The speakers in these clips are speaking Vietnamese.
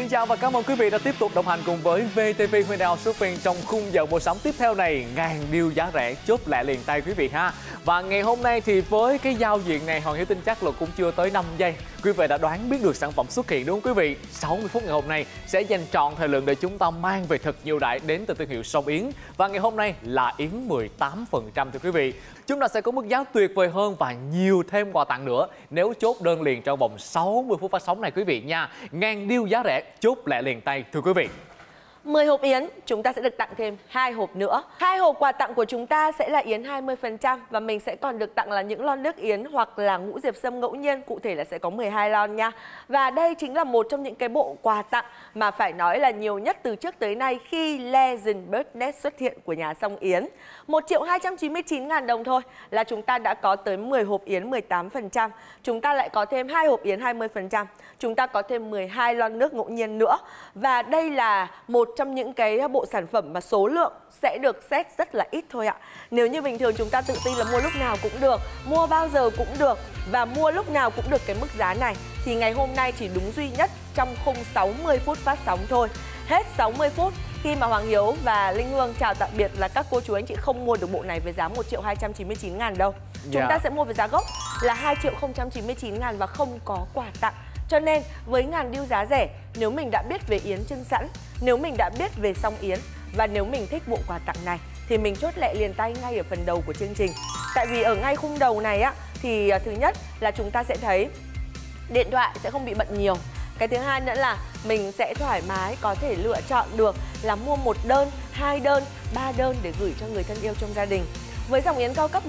Xin chào và cảm ơn quý vị đã tiếp tục đồng hành cùng với VTV Huy Đào Shopping trong khung giờ mua sắm tiếp theo này. Ngàn điều giá rẻ, chốt lẹ liền tay quý vị ha. Và ngày hôm nay thì với cái giao diện này, Hoàng Hiếu tin chắc là cũng chưa tới 5 giây. Quý vị đã đoán biết được sản phẩm xuất hiện đúng không quý vị? 60 phút ngày hôm nay sẽ dành trọn thời lượng để chúng ta mang về thật nhiều đại đến từ thương hiệu Sông Yến. Và ngày hôm nay là Yến 18% thưa quý vị. Chúng ta sẽ có mức giá tuyệt vời hơn và nhiều thêm quà tặng nữa nếu chốt đơn liền trong vòng 60 phút phát sóng này quý vị nha. Ngàn điêu giá rẻ chốt lẹ liền tay thưa quý vị 10 hộp yến, chúng ta sẽ được tặng thêm hai hộp nữa. Hai hộp quà tặng của chúng ta sẽ là yến 20% và mình sẽ còn được tặng là những lon nước yến hoặc là ngũ diệp sâm ngẫu nhiên, cụ thể là sẽ có 12 lon nha. Và đây chính là một trong những cái bộ quà tặng mà phải nói là nhiều nhất từ trước tới nay khi Legend Birthday xuất hiện của nhà Song Yến. 1 triệu 299 ngàn đồng thôi là chúng ta đã có tới 10 hộp yến 18%. Chúng ta lại có thêm hai hộp yến 20%. Chúng ta có thêm 12 lon nước ngẫu nhiên nữa. Và đây là một trong những cái bộ sản phẩm mà số lượng sẽ được xét rất là ít thôi ạ. Nếu như bình thường chúng ta tự tin là mua lúc nào cũng được, mua bao giờ cũng được và mua lúc nào cũng được cái mức giá này thì ngày hôm nay chỉ đúng duy nhất trong khung 60 phút phát sóng thôi. Hết 60 phút khi mà Hoàng Hiếu và Linh Hương chào tạm biệt là các cô chú anh chị không mua được bộ này với giá 1 triệu 299 ngàn đâu. Chúng Dạ. ta sẽ mua với giá gốc là 2 triệu 099 ngàn và không có quà tặng. Cho nên với ngàn điêu giá rẻ, nếu mình đã biết về Yến chân sẵn, nếu mình đã biết về song Yến và nếu mình thích bộ quà tặng này thì mình chốt lẹ liền tay ngay ở phần đầu của chương trình. Tại vì ở ngay khung đầu này á thì à, thứ nhất là chúng ta sẽ thấy điện thoại sẽ không bị bận nhiều cái thứ hai nữa là mình sẽ thoải mái có thể lựa chọn được là mua một đơn hai đơn ba đơn để gửi cho người thân yêu trong gia đình. Với dòng yến cao cấp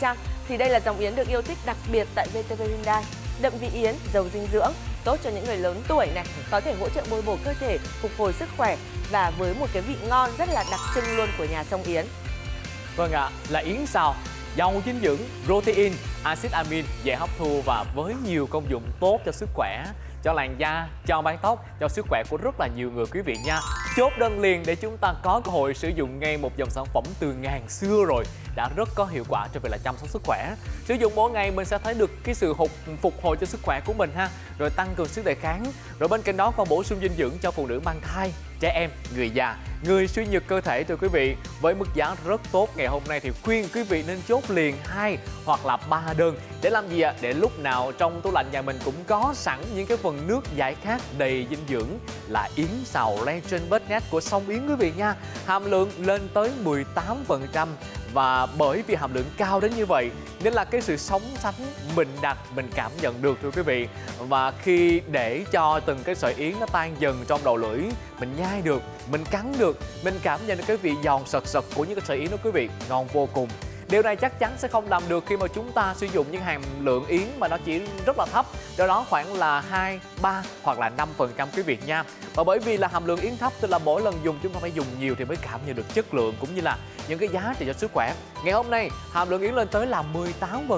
18% thì đây là dòng yến được yêu thích đặc biệt tại VTV Hyundai. Đậm vị yến giàu dinh dưỡng tốt cho những người lớn tuổi này có thể hỗ trợ bồi bổ cơ thể phục hồi sức khỏe và với một cái vị ngon rất là đặc trưng luôn của nhà sông yến. Vâng ạ, là yến xào, giàu dinh dưỡng, protein, axit amin, dễ hấp thu và với nhiều công dụng tốt cho sức khỏe, cho làn da, cho mái tóc, cho sức khỏe của rất là nhiều người quý vị nha. Chốt đơn liền để chúng ta có cơ hội sử dụng ngay một dòng sản phẩm từ ngàn xưa rồi đã rất có hiệu quả trong việc là chăm sóc sức khỏe. Sử dụng mỗi ngày mình sẽ thấy được cái sự phục phục hồi cho sức khỏe của mình ha, rồi tăng cường sức đề kháng, rồi bên cạnh đó còn bổ sung dinh dưỡng cho phụ nữ mang thai, trẻ em, người già, người suy nhược cơ thể thưa quý vị. Với mức giá rất tốt ngày hôm nay thì khuyên quý vị nên chốt liền hai hoặc là ba đơn để làm gì ạ? Để lúc nào trong tủ lạnh nhà mình cũng có sẵn những cái phần nước giải khát đầy dinh dưỡng là yến xào Legend Birthday của sông Yến quý vị nha. Hàm lượng lên tới 18% và bởi vì hàm lượng cao đến như vậy, nên là cái sự sống sánh mình đặt, mình cảm nhận được, thưa quý vị. Và khi để cho từng cái sợi yến nó tan dần trong đầu lưỡi, mình nhai được, mình cắn được, mình cảm nhận được cái vị giòn sật sật của những cái sợi yến đó, quý vị, ngon vô cùng. Điều này chắc chắn sẽ không làm được khi mà chúng ta sử dụng những hàm lượng yến mà nó chỉ rất là thấp. Đâu đó khoảng là 2, 3 hoặc là 5% quý vị nha. Và bởi vì là hàm lượng yến thấp tức là mỗi lần dùng chúng ta phải dùng nhiều thì mới cảm nhận được chất lượng cũng như là những cái giá trị cho sức khỏe. Ngày hôm nay hàm lượng yến lên tới là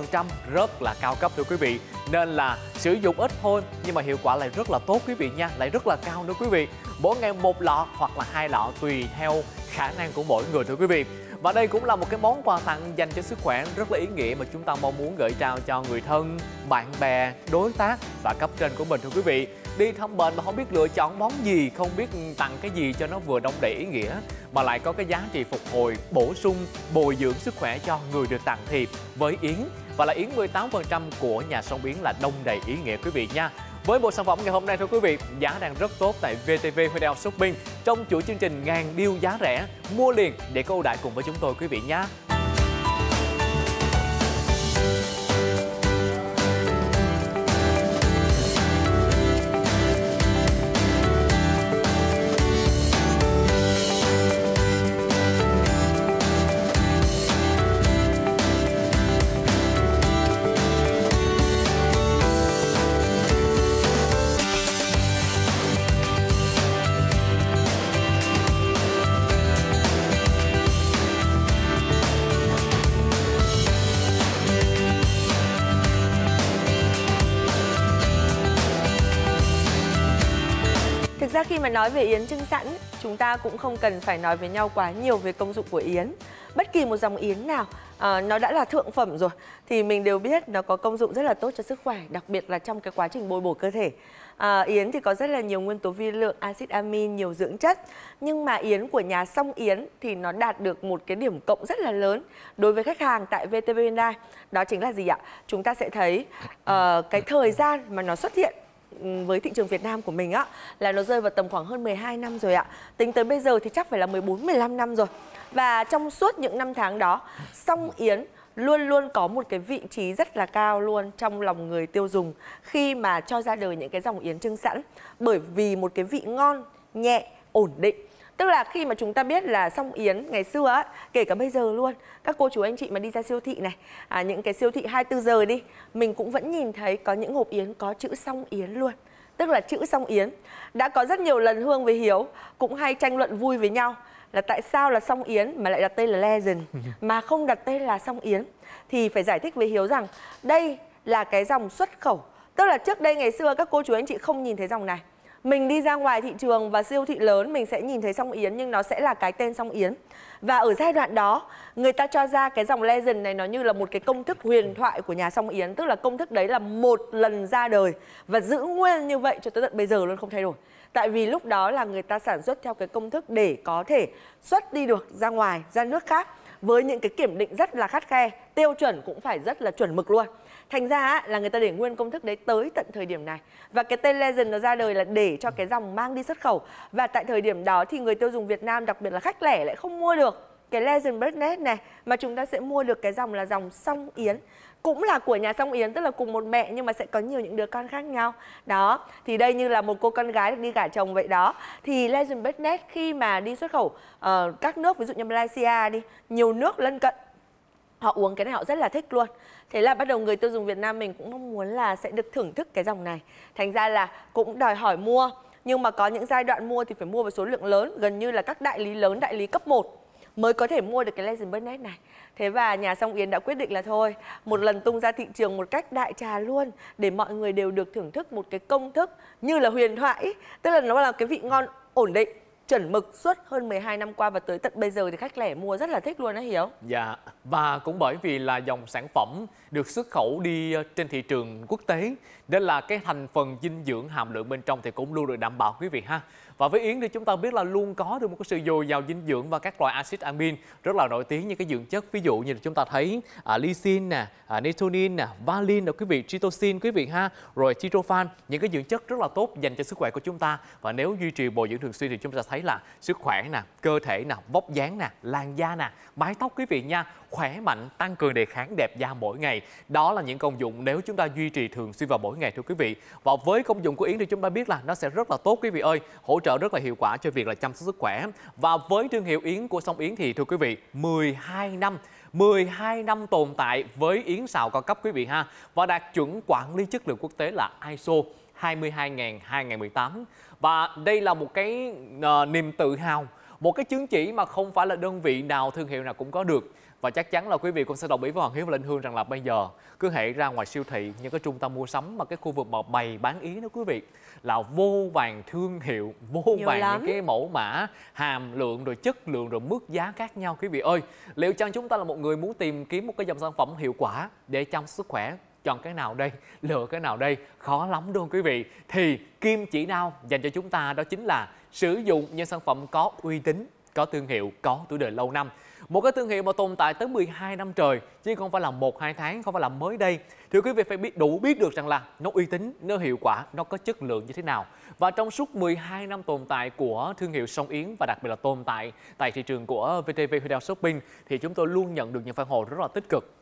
18% rất là cao cấp thưa quý vị. Nên là sử dụng ít thôi nhưng mà hiệu quả lại rất là tốt quý vị nha Lại rất là cao nữa quý vị. Mỗi ngày một lọ hoặc là hai lọ tùy theo khả năng của mỗi người thưa quý vị và đây cũng là một cái món quà tặng dành cho sức khỏe rất là ý nghĩa mà chúng ta mong muốn gửi trao cho người thân, bạn bè, đối tác và cấp trên của mình thưa quý vị. Đi thăm bệnh mà không biết lựa chọn món gì, không biết tặng cái gì cho nó vừa đông đầy ý nghĩa mà lại có cái giá trị phục hồi, bổ sung, bồi dưỡng sức khỏe cho người được tặng thì với Yến và là Yến 18% của nhà sông Yến là đông đầy ý nghĩa quý vị nha. Với bộ sản phẩm ngày hôm nay thưa quý vị, giá đang rất tốt tại VTV Hotel Shopping trong chuỗi chương trình ngàn deal giá rẻ. Mua liền để có ưu đãi cùng với chúng tôi quý vị nhé. Nói về yến trưng sẵn, chúng ta cũng không cần phải nói với nhau quá nhiều về công dụng của yến. Bất kỳ một dòng yến nào à, nó đã là thượng phẩm rồi thì mình đều biết nó có công dụng rất là tốt cho sức khỏe, đặc biệt là trong cái quá trình bồi bổ cơ thể. À, yến thì có rất là nhiều nguyên tố vi lượng, axit amin, nhiều dưỡng chất. Nhưng mà yến của nhà song yến thì nó đạt được một cái điểm cộng rất là lớn đối với khách hàng tại VTV Hyundai. Đó chính là gì ạ? Chúng ta sẽ thấy uh, cái thời gian mà nó xuất hiện với thị trường Việt Nam của mình á là nó rơi vào tầm khoảng hơn 12 năm rồi ạ. Tính tới bây giờ thì chắc phải là 14 15 năm rồi. Và trong suốt những năm tháng đó, song yến luôn luôn có một cái vị trí rất là cao luôn trong lòng người tiêu dùng khi mà cho ra đời những cái dòng yến trưng sẵn bởi vì một cái vị ngon nhẹ ổn định tức là khi mà chúng ta biết là song yến ngày xưa ấy, kể cả bây giờ luôn các cô chú anh chị mà đi ra siêu thị này à, những cái siêu thị 24 giờ đi mình cũng vẫn nhìn thấy có những hộp yến có chữ song yến luôn. Tức là chữ song yến. Đã có rất nhiều lần hương với hiếu cũng hay tranh luận vui với nhau là tại sao là song yến mà lại đặt tên là legend mà không đặt tên là song yến. Thì phải giải thích với hiếu rằng đây là cái dòng xuất khẩu. Tức là trước đây ngày xưa các cô chú anh chị không nhìn thấy dòng này mình đi ra ngoài thị trường và siêu thị lớn, mình sẽ nhìn thấy song yến nhưng nó sẽ là cái tên song yến. Và ở giai đoạn đó, người ta cho ra cái dòng legend này nó như là một cái công thức huyền thoại của nhà song yến, tức là công thức đấy là một lần ra đời và giữ nguyên như vậy cho tới tận bây giờ luôn không thay đổi. Tại vì lúc đó là người ta sản xuất theo cái công thức để có thể xuất đi được ra ngoài, ra nước khác. Với những cái kiểm định rất là khắt khe, tiêu chuẩn cũng phải rất là chuẩn mực luôn thành ra là người ta để nguyên công thức đấy tới tận thời điểm này. Và cái tên Legend nó ra đời là để cho cái dòng mang đi xuất khẩu. Và tại thời điểm đó thì người tiêu dùng Việt Nam đặc biệt là khách lẻ lại không mua được cái Legend Birdnet này mà chúng ta sẽ mua được cái dòng là dòng song yến. Cũng là của nhà song yến tức là cùng một mẹ nhưng mà sẽ có nhiều những đứa con khác nhau. Đó thì đây như là một cô con gái được đi gả chồng vậy đó. Thì Legend Birdnet khi mà đi xuất khẩu uh, các nước ví dụ như Malaysia đi nhiều nước lân cận họ uống cái này họ rất là thích luôn thế là bắt đầu người tiêu dùng Việt Nam mình cũng mong muốn là sẽ được thưởng thức cái dòng này. Thành ra là cũng đòi hỏi mua, nhưng mà có những giai đoạn mua thì phải mua với số lượng lớn, gần như là các đại lý lớn, đại lý cấp 1 mới có thể mua được cái Legend Burnett này. Thế và nhà Song Yến đã quyết định là thôi, Một lần tung ra thị trường một cách đại trà luôn, Để mọi người đều được thưởng thức một cái công thức như là huyền thoại Tức là nó là cái vị ngon ổn định chuẩn mực suốt hơn 12 năm qua và tới tận bây giờ thì khách lẻ mua rất là thích luôn đó Hiếu. Dạ, và cũng bởi vì là dòng sản phẩm được xuất khẩu đi ờ, trên thị trường quốc tế nên là cái thành phần dinh dưỡng hàm lượng bên trong thì cũng luôn được đảm bảo quý vị ha. Và với Yến thì chúng ta biết là luôn có được một cái sự dồi dào dinh dưỡng và các loại axit amin rất là nổi tiếng như cái dưỡng chất. Ví dụ như là chúng ta thấy à, lysine nè, à, netonin nè, valine nè quý vị, tryptosin quý vị ha, rồi tryptophan, những cái dưỡng chất rất là tốt dành cho sức khỏe của chúng ta. Và nếu duy trì bồi dưỡng thường xuyên thì chúng ta thấy là sức khỏe nè, cơ thể nè, vóc dáng nè, làn da nè, mái tóc quý vị nha, khỏe mạnh, tăng cường đề kháng đẹp da mỗi ngày. Đó là những công dụng nếu chúng ta duy trì thường xuyên vào mỗi ngày thưa quý vị. Và với công dụng của Yến thì chúng ta biết là nó sẽ rất là tốt quý vị ơi, hỗ trợ rất là hiệu quả cho việc là chăm sóc sức khỏe. Và với thương hiệu Yến của Sông Yến thì thưa quý vị, 12 năm 12 năm tồn tại với yến xào cao cấp quý vị ha và đạt chuẩn quản lý chất lượng quốc tế là ISO 22000-2018 và đây là một cái uh, niềm tự hào một cái chứng chỉ mà không phải là đơn vị nào thương hiệu nào cũng có được và chắc chắn là quý vị cũng sẽ đồng ý với Hoàng Hiếu và Linh Hương rằng là bây giờ cứ hệ ra ngoài siêu thị những cái trung tâm mua sắm mà cái khu vực mà bày bán ý đó quý vị là vô vàng thương hiệu vô Nhiều vàng lắm. những cái mẫu mã hàm lượng rồi chất lượng rồi mức giá khác nhau quý vị ơi. Liệu chăng chúng ta là một người muốn tìm kiếm một cái dòng sản phẩm hiệu quả để chăm sức khỏe? Chọn cái nào đây? Lựa cái nào đây? Khó lắm đúng không quý vị. Thì kim chỉ nào dành cho chúng ta đó chính là sử dụng những sản phẩm có uy tín có thương hiệu có tuổi đời lâu năm một cái thương hiệu mà tồn tại tới 12 năm trời, chứ không phải là một hai tháng, không phải là mới đây. Thì quý vị, phải biết, đủ biết được rằng là nó uy tín, nó hiệu quả, nó có chất lượng như thế nào. Và trong suốt 12 năm tồn tại của thương hiệu Sông Yến, và đặc biệt là tồn tại tại thị trường của VTV Hotel Shopping, thì chúng tôi luôn nhận được những phản hồi rất là tích cực.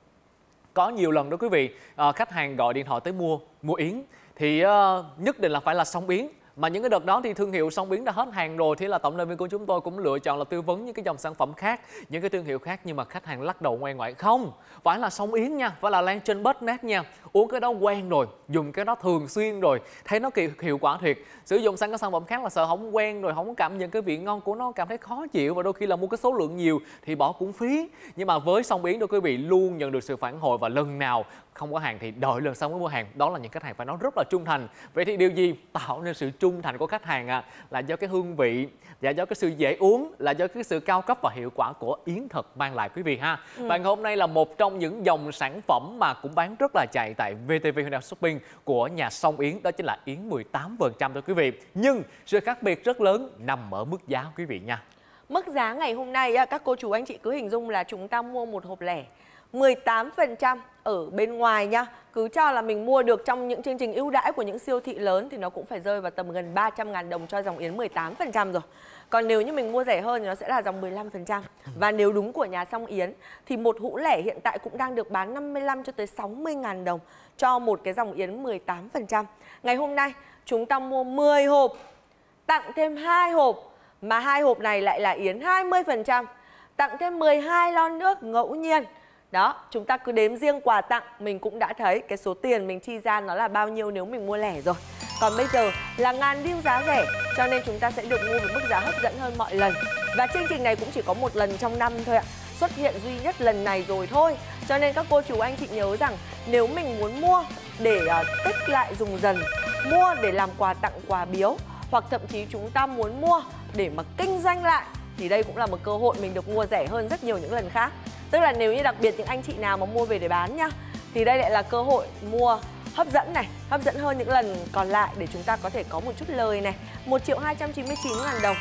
Có nhiều lần đó quý vị ờ, khách hàng gọi điện thoại tới mua mua yến, thì ờ, nhất định là phải là sông yến mà những cái đợt đó thì thương hiệu song biến đã hết hàng rồi thì là tổng đơn viên của chúng tôi cũng lựa chọn là tư vấn những cái dòng sản phẩm khác, những cái thương hiệu khác nhưng mà khách hàng lắc đầu ngoan ngoại không, phải là song yến nha, phải là lan trên bớt nát nha. Uống cái đó quen rồi, dùng cái đó thường xuyên rồi, thấy nó kỳ hiệu quả thiệt. Sử dụng sang các sản phẩm khác là sợ không quen rồi, không cảm nhận cái vị ngon của nó, cảm thấy khó chịu và đôi khi là mua cái số lượng nhiều thì bỏ cũng phí. Nhưng mà với song yến đôi quý vị luôn nhận được sự phản hồi và lần nào không có hàng thì đợi lần sau mới mua hàng đó là những khách hàng phải nói rất là trung thành vậy thì điều gì tạo nên sự trung thành của khách hàng à, là do cái hương vị và do cái sự dễ uống là do cái sự cao cấp và hiệu quả của yến thật mang lại quý vị ha. Ừ. Và hôm nay là một trong những dòng sản phẩm mà cũng bán rất là chạy tại VTV Hyundai Shopping của nhà Song Yến đó chính là yến 18% thôi quý vị. Nhưng sự khác biệt rất lớn nằm ở mức giá quý vị nha. Mức giá ngày hôm nay các cô chú anh chị cứ hình dung là chúng ta mua một hộp lẻ 18% ở bên ngoài nha, Cứ cho là mình mua được trong những chương trình ưu đãi của những siêu thị lớn thì nó cũng phải rơi vào tầm gần 300 ngàn đồng cho dòng Yến 18% rồi. Còn nếu như mình mua rẻ hơn thì nó sẽ là dòng 15%. Và nếu đúng của nhà Song Yến thì một hũ lẻ hiện tại cũng đang được bán 55 cho tới 60 ngàn đồng cho một cái dòng Yến 18%. Ngày hôm nay chúng ta mua 10 hộp, tặng thêm 2 hộp mà hai hộp này lại là Yến 20%, tặng thêm 12 lon nước ngẫu nhiên đó, chúng ta cứ đếm riêng quà tặng mình cũng đã thấy cái số tiền mình chi ra nó là bao nhiêu nếu mình mua lẻ rồi. Còn bây giờ là ngàn deal giá rẻ cho nên chúng ta sẽ được mua với mức giá hấp dẫn hơn mọi lần. Và chương trình này cũng chỉ có một lần trong năm thôi ạ. Xuất hiện duy nhất lần này rồi thôi. Cho nên các cô chú anh chị nhớ rằng nếu mình muốn mua để uh, tích lại dùng dần, mua để làm quà tặng quà biếu hoặc thậm chí chúng ta muốn mua để mà kinh doanh lại thì đây cũng là một cơ hội mình được mua rẻ hơn rất nhiều những lần khác tức là nếu như đặc biệt những anh chị nào mà mua về để bán nhá thì đây lại là cơ hội mua hấp dẫn này hấp dẫn hơn những lần còn lại để chúng ta có thể có một chút lời này. 1 triệu 299 ngàn đồng.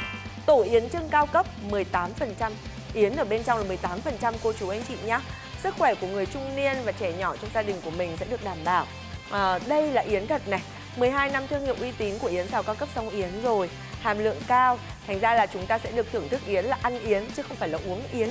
Tổ yến trưng cao cấp 18 phần trăm. Yến ở bên trong là 18 phần trăm cô chú anh chị nhá. Sức khỏe của người trung niên và trẻ nhỏ trong gia đình của mình sẽ được đảm bảo. À, đây là yến thật này. 12 năm thương hiệu uy tín của yến xào cao cấp sông yến rồi. Hàm lượng cao. Thành ra là chúng ta sẽ được thưởng thức yến là ăn yến chứ không phải là uống yến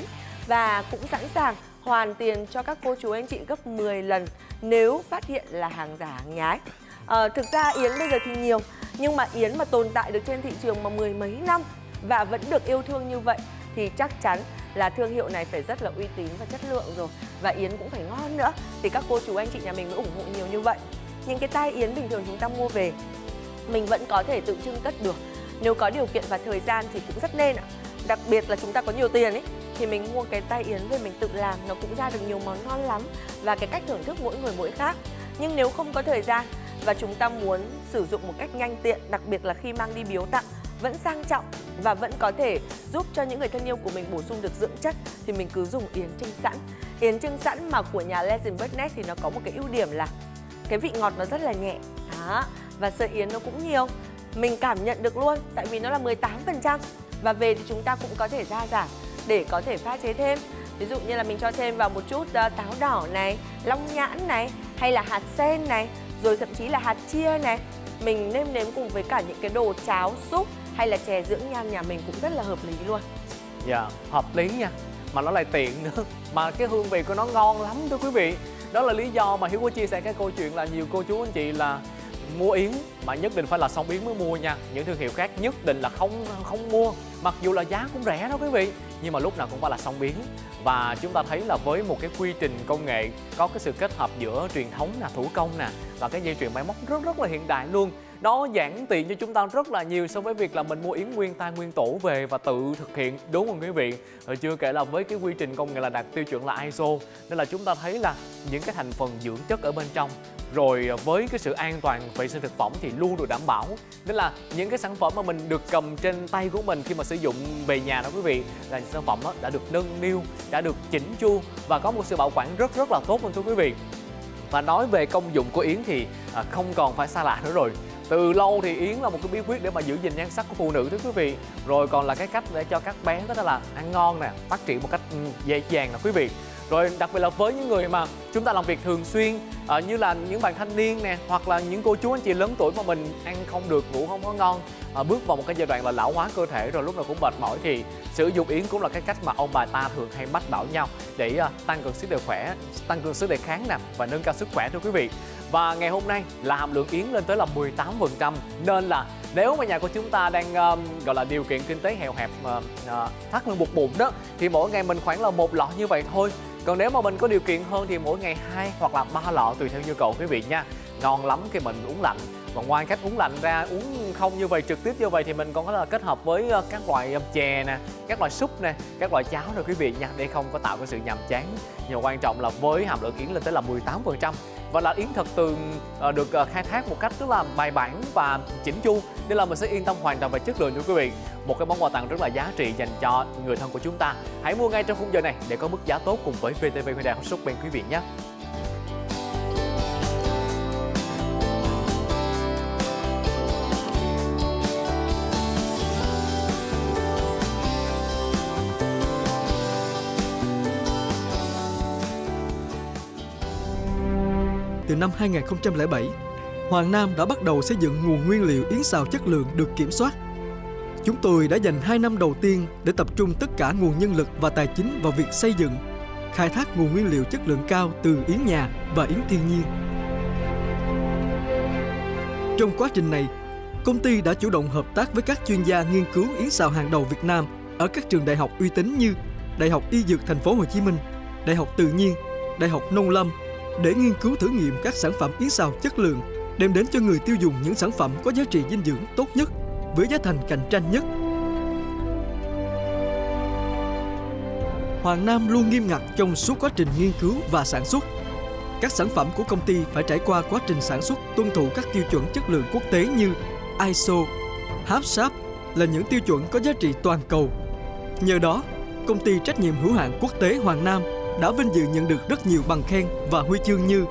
và cũng sẵn sàng hoàn tiền cho các cô chú anh chị gấp 10 lần nếu phát hiện là hàng giả hàng nhái. À, thực ra Yến bây giờ thì nhiều nhưng mà Yến mà tồn tại được trên thị trường mà mười mấy năm và vẫn được yêu thương như vậy thì chắc chắn là thương hiệu này phải rất là uy tín và chất lượng rồi và Yến cũng phải ngon nữa thì các cô chú anh chị nhà mình mới ủng hộ nhiều như vậy. Những cái tai Yến bình thường chúng ta mua về mình vẫn có thể tự trưng cất được nếu có điều kiện và thời gian thì cũng rất nên ạ đặc biệt là chúng ta có nhiều tiền ấy thì mình mua cái tay yến về mình tự làm, nó cũng ra được nhiều món ngon lắm và cái cách thưởng thức mỗi người mỗi khác. Nhưng nếu không có thời gian và chúng ta muốn sử dụng một cách nhanh tiện, đặc biệt là khi mang đi biếu tặng, vẫn sang trọng và vẫn có thể giúp cho những người thân yêu của mình bổ sung được dưỡng chất, thì mình cứ dùng yến trưng sẵn. Yến trưng sẵn mà của nhà Legend Bird thì nó có một cái ưu điểm là cái vị ngọt nó rất là nhẹ. Đó, và sợi yến nó cũng nhiều. Mình cảm nhận được luôn, tại vì nó là 18% và về thì chúng ta cũng có thể gia giảm để có thể pha chế thêm. Ví dụ như là mình cho thêm vào một chút uh, táo đỏ này long nhãn này hay là hạt sen này rồi thậm chí là hạt chia này. Mình nêm nếm cùng với cả những cái đồ cháo súp hay là chè dưỡng nhan nhà mình cũng rất là hợp lý luôn. Dạ hợp lý nha. Mà nó lại tiện nữa. Mà cái hương vị của nó ngon lắm thưa quý vị. Đó là lý do mà hiếu có chia sẻ cái câu chuyện là nhiều cô chú anh chị là mua yến mà nhất định phải là sông yến mới mua nha. Những thương hiệu khác nhất định là không không mua. Mặc dù là giá cũng rẻ đó quý vị nhưng mà lúc nào cũng phải là song biến. Và chúng ta thấy là với một cái quy trình công nghệ có cái sự kết hợp giữa truyền thống nè, thủ công nè và cái dây chuyền máy móc rất rất là hiện đại luôn nó giản tiện cho chúng ta rất là nhiều so với việc là mình mua yến nguyên, tai nguyên tổ về và tự thực hiện, đúng không quý vị? Rồi chưa kể là với cái quy trình công nghệ là đạt tiêu chuẩn là ISO, nên là chúng ta thấy là những cái thành phần dưỡng chất ở bên trong, rồi với cái sự an toàn vệ sinh thực phẩm thì luôn được đảm bảo. Nên là những cái sản phẩm mà mình được cầm trên tay của mình khi mà sử dụng về nhà đó quý vị, là sản phẩm đó đã được nâng niu, đã được chỉnh chu và có một sự bảo quản rất rất là tốt luôn thưa quý vị. Và nói về công dụng của yến thì à, không còn phải xa lạ nữa rồi từ lâu thì yến là một cái bí quyết để mà giữ gìn nhan sắc của phụ nữ, thưa quý vị. Rồi còn là cái cách để cho các bé đó là ăn ngon nè, phát triển một cách ừ, dễ dàng nè, quý vị. Rồi đặc biệt là với những người mà chúng ta làm việc thường xuyên ờ, như là những bạn thanh niên nè, hoặc là những cô chú anh chị lớn tuổi mà mình ăn không được, ngủ không có ngon ờ, bước vào một cái giai đoạn là lão hóa cơ thể rồi lúc nào cũng mệt mỏi thì sử dụng yến cũng là cái cách mà ông bà ta thường hay mách bảo nhau để ờ, tăng cường sức đề khỏe, tăng cường sức đề kháng nè và nâng cao sức khỏe, thưa quý vị và ngày hôm nay là hàm lượng yến lên tới là 18% nên là nếu mà nhà của chúng ta đang um, gọi là điều kiện kinh tế heo hẹp uh, uh, thắt lưng buộc bụng đó thì mỗi ngày mình khoảng là một lọ như vậy thôi. Còn nếu mà mình có điều kiện hơn thì mỗi ngày hai hoặc là ba lọ tùy theo nhu cầu quý vị nha. Ngon lắm khi mình uống lạnh. Và ngoài cách uống lạnh ra uống không như vậy trực tiếp như vậy thì mình còn có là kết hợp với ờ, các loại chè nè các loại súp nè các loại cháo rồi quý vị nha để không có tạo cái sự nhàm chán. Nhưng quan trọng là với hàm lượng yến lên tới là 18 phần trăm và là yến thật tường được ờ, khai thác một cách rất là bài bản và chỉnh chu. Nên là mình sẽ yên tâm hoàn toàn về chất lượng cho quý vị. Một cái món quà tặng rất là giá trị dành cho người thân của chúng ta. Hãy mua ngay trong khung giờ này để có mức giá tốt cùng với VTV Hyundai Hot Shop bên quý vị nhé. Năm 2007, Hoàng Nam đã bắt đầu xây dựng nguồn nguyên liệu yến xào chất lượng được kiểm soát. Chúng tôi đã dành 2 năm đầu tiên để tập trung tất cả nguồn nhân lực và tài chính vào việc xây dựng, khai thác nguồn nguyên liệu chất lượng cao từ yến nhà và yến thiên nhiên. Trong quá trình này, công ty đã chủ động hợp tác với các chuyên gia nghiên cứu yến xào hàng đầu Việt Nam ở các trường đại học uy tín như Đại học Y Dược Thành phố Hồ Chí Minh, Đại học Tự nhiên, Đại học Nông Lâm để nghiên cứu thử nghiệm các sản phẩm yến xào chất lượng, đem đến cho người tiêu dùng những sản phẩm có giá trị dinh dưỡng tốt nhất với giá thành cạnh tranh nhất. Hoàng Nam luôn nghiêm ngặt trong suốt quá trình nghiên cứu và sản xuất. Các sản phẩm của công ty phải trải qua quá trình sản xuất tuân thủ các tiêu chuẩn chất lượng quốc tế như ISO, HACCP là những tiêu chuẩn có giá trị toàn cầu. Nhờ đó, công ty trách nhiệm hữu hạn quốc tế Hoàng Nam đã vinh dự nhận được rất nhiều bằng khen và huy chương như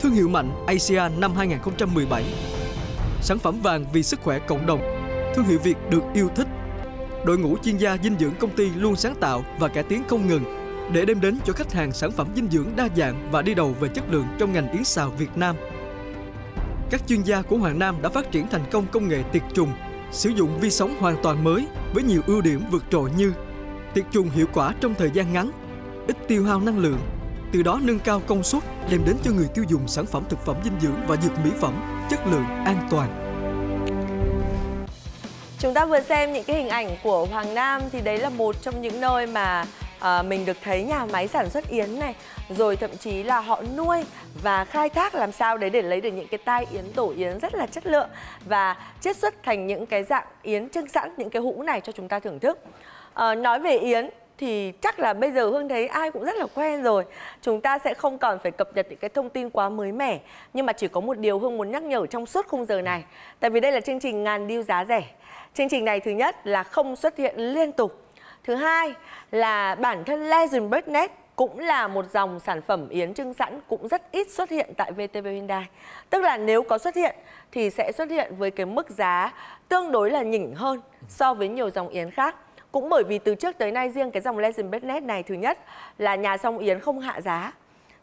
Thương hiệu mạnh ASEAN năm 2017, Sản phẩm vàng vì sức khỏe cộng đồng, thương hiệu Việt được yêu thích. Đội ngũ chuyên gia dinh dưỡng công ty luôn sáng tạo và cải tiến không ngừng để đem đến cho khách hàng sản phẩm dinh dưỡng đa dạng và đi đầu về chất lượng trong ngành yến xào Việt Nam. Các chuyên gia của Hoàng Nam đã phát triển thành công công nghệ tiệt trùng, sử dụng vi sóng hoàn toàn mới với nhiều ưu điểm vượt trội như tiệt trùng hiệu quả trong thời gian ngắn ít tiêu hao năng lượng, từ đó nâng cao công suất đem đến cho người tiêu dùng sản phẩm thực phẩm dinh dưỡng và dược mỹ phẩm chất lượng an toàn. Chúng ta vừa xem những cái hình ảnh của Hoàng Nam thì đấy là một trong những nơi mà à, mình được thấy nhà máy sản xuất yến này. Rồi thậm chí là họ nuôi và khai thác làm sao đấy để lấy được những cái tai yến tổ yến rất là chất lượng và chiết xuất thành những cái dạng yến trưng sẵn những cái hũ này cho chúng ta thưởng thức. À, nói về yến thì chắc là bây giờ Hương thấy ai cũng rất là quen rồi. Chúng ta sẽ không còn phải cập nhật những cái thông tin quá mới mẻ. Nhưng mà chỉ có một điều Hương muốn nhắc nhở trong suốt khung giờ này. Tại vì đây là chương trình ngàn deal giá rẻ. Chương trình này thứ nhất là không xuất hiện liên tục. Thứ hai là bản thân Legend Birdnet cũng là một dòng sản phẩm yến trưng sẵn cũng rất ít xuất hiện tại VTV Hyundai. Tức là nếu có xuất hiện thì sẽ xuất hiện với cái mức giá tương đối là nhỉnh hơn so với nhiều dòng yến khác. Cũng bởi vì từ trước tới nay riêng cái dòng Legend Bednet này thứ nhất là nhà song Yến không hạ giá.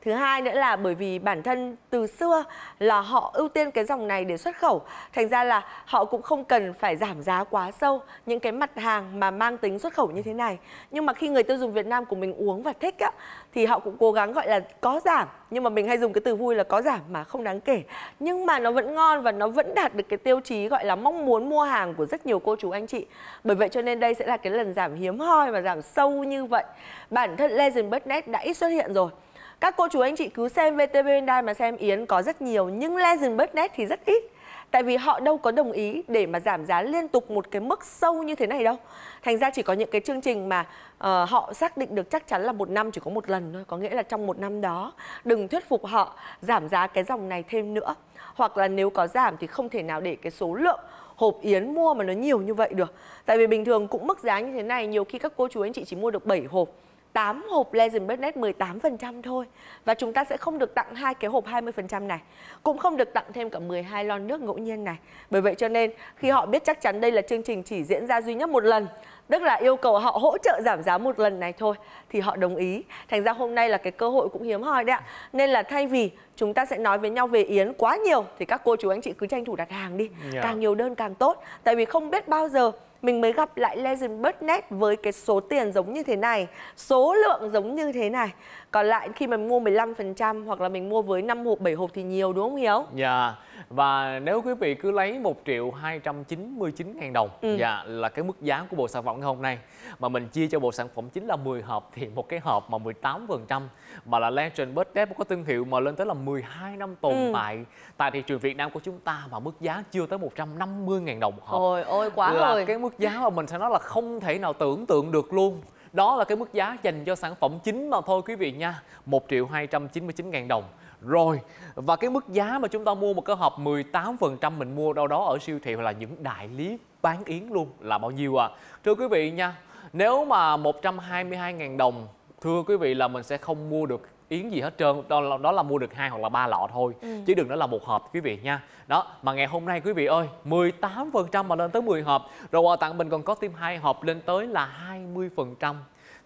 Thứ hai nữa là bởi vì bản thân từ xưa là họ ưu tiên cái dòng này để xuất khẩu. Thành ra là họ cũng không cần phải giảm giá quá sâu những cái mặt hàng mà mang tính xuất khẩu như thế này. Nhưng mà khi người tiêu dùng Việt Nam của mình uống và thích á, thì họ cũng cố gắng gọi là có giảm. Nhưng mà mình hay dùng cái từ vui là có giảm mà không đáng kể. Nhưng mà nó vẫn ngon và nó vẫn đạt được cái tiêu chí gọi là mong muốn mua hàng của rất nhiều cô chú anh chị. Bởi vậy cho nên đây sẽ là cái lần giảm hiếm hoi và giảm sâu như vậy. Bản thân Legend Budget đã ít xuất hiện rồi các cô chú anh chị cứ xem VTV Hyundai mà xem Yến có rất nhiều nhưng Legend Budget thì rất ít. Tại vì họ đâu có đồng ý để mà giảm giá liên tục một cái mức sâu như thế này đâu. Thành ra chỉ có những cái chương trình mà uh, họ xác định được chắc chắn là một năm chỉ có một lần thôi. Có nghĩa là trong một năm đó đừng thuyết phục họ giảm giá cái dòng này thêm nữa. Hoặc là nếu có giảm thì không thể nào để cái số lượng hộp yến mua mà nó nhiều như vậy được. Tại vì bình thường cũng mức giá như thế này nhiều khi các cô chú anh chị chỉ mua được 7 hộp 8 hộp Legend Business 18% thôi. Và chúng ta sẽ không được tặng hai cái hộp 20% này Cũng không được tặng thêm cả 12 lon nước ngẫu nhiên này. Bởi vậy cho nên khi họ biết chắc chắn đây là chương trình chỉ diễn ra duy nhất một lần Tức là yêu cầu họ hỗ trợ giảm giá một lần này thôi Thì họ đồng ý. Thành ra hôm nay là cái cơ hội cũng hiếm hoi đấy ạ. Nên là thay vì chúng ta sẽ nói với nhau về Yến quá nhiều Thì các cô chú anh chị cứ tranh thủ đặt hàng đi. Yeah. Dạ. Càng nhiều đơn càng tốt. Tại vì không biết bao giờ mình mới gặp lại Legend Birdnet với cái số tiền giống như thế này, số lượng giống như thế này còn lại khi mà mua 15% hoặc là mình mua với 5 hộp 7 hộp thì nhiều đúng không Hiếu? Dạ. Và nếu quý vị cứ lấy 1 triệu 299 ngàn đồng ừ. Dạ là cái mức giá của bộ sản phẩm ngày hôm nay. Mà mình chia cho bộ sản phẩm chính là 10 hộp Thì một cái hộp mà 18% Mà là Legend Birthday có thương hiệu mà lên tới là 12 năm tồn ừ. tại. Tại thị trường Việt Nam của chúng ta Mà mức giá chưa tới 150 ngàn đồng một hộp Ôi ôi quá là rồi. cái mức giá mà mình sẽ nói là không thể nào tưởng tượng được luôn đó là cái mức giá dành cho sản phẩm chính mà thôi, quý vị nha. 1 triệu 299 ngàn đồng. Rồi, và cái mức giá mà chúng ta mua một cái hộp 18% mình mua đâu đó ở siêu thị hoặc là những đại lý bán yến luôn là bao nhiêu à? Thưa quý vị nha, nếu mà 122.000 đồng, thưa quý vị là mình sẽ không mua được yến gì hết trơn đó là, đó là mua được hai hoặc là ba lọ thôi ừ. chứ đừng nói là một hộp quý vị nha. Đó mà ngày hôm nay quý vị ơi 18% mà lên tới 10 hộp. Rồi quà tặng mình còn có thêm hai hộp lên tới là 20%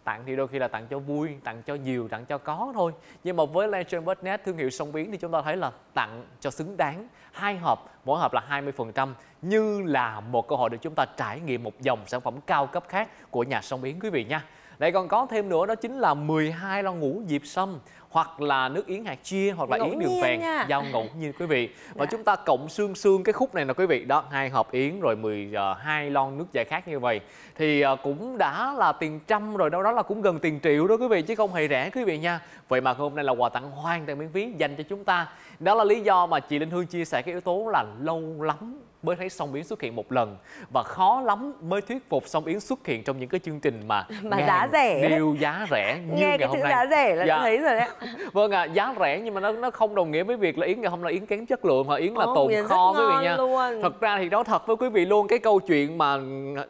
tặng thì đôi khi là tặng cho vui tặng cho nhiều tặng cho có thôi. Nhưng mà với Legend Budnet thương hiệu sông biến thì chúng ta thấy là tặng cho xứng đáng. Hai hộp mỗi hộp là 20% như là một cơ hội để chúng ta trải nghiệm một dòng sản phẩm cao cấp khác của nhà sông biến quý vị nha đây còn có thêm nữa đó chính là 12 lon ngũ diệp sâm hoặc là nước yến hạt chia hoặc là ngẫu yến đường phèn giao ngẫu nhiên quý vị. Và dạ. chúng ta cộng xương xương cái khúc này là quý vị. Đó hai hộp yến rồi 12 lon nước giải khát như vậy. Thì ờ, cũng đã là tiền trăm rồi đâu đó là cũng gần tiền triệu đó quý vị chứ không hề rẻ quý vị nha. Vậy mà hôm nay là quà tặng hoàn toàn miễn phí dành cho chúng ta. Đó là lý do mà chị Linh Hương chia sẻ cái yếu tố là lâu lắm mới thấy song yến xuất hiện một lần. Và khó lắm mới thuyết phục song yến xuất hiện trong những cái chương trình mà mà giá rẻ. điều giá rẻ như nghe ngày cái hôm chữ nay. giá rẻ là dạ. thấy rồi đấy. Vâng ạ à, giá rẻ nhưng mà nó nó không đồng nghĩa với việc là yến ngày hôm nay yến kém chất lượng mà yến là tồn kho quý vị nha. luôn. thật ra thì nói thật với quý vị luôn cái câu chuyện mà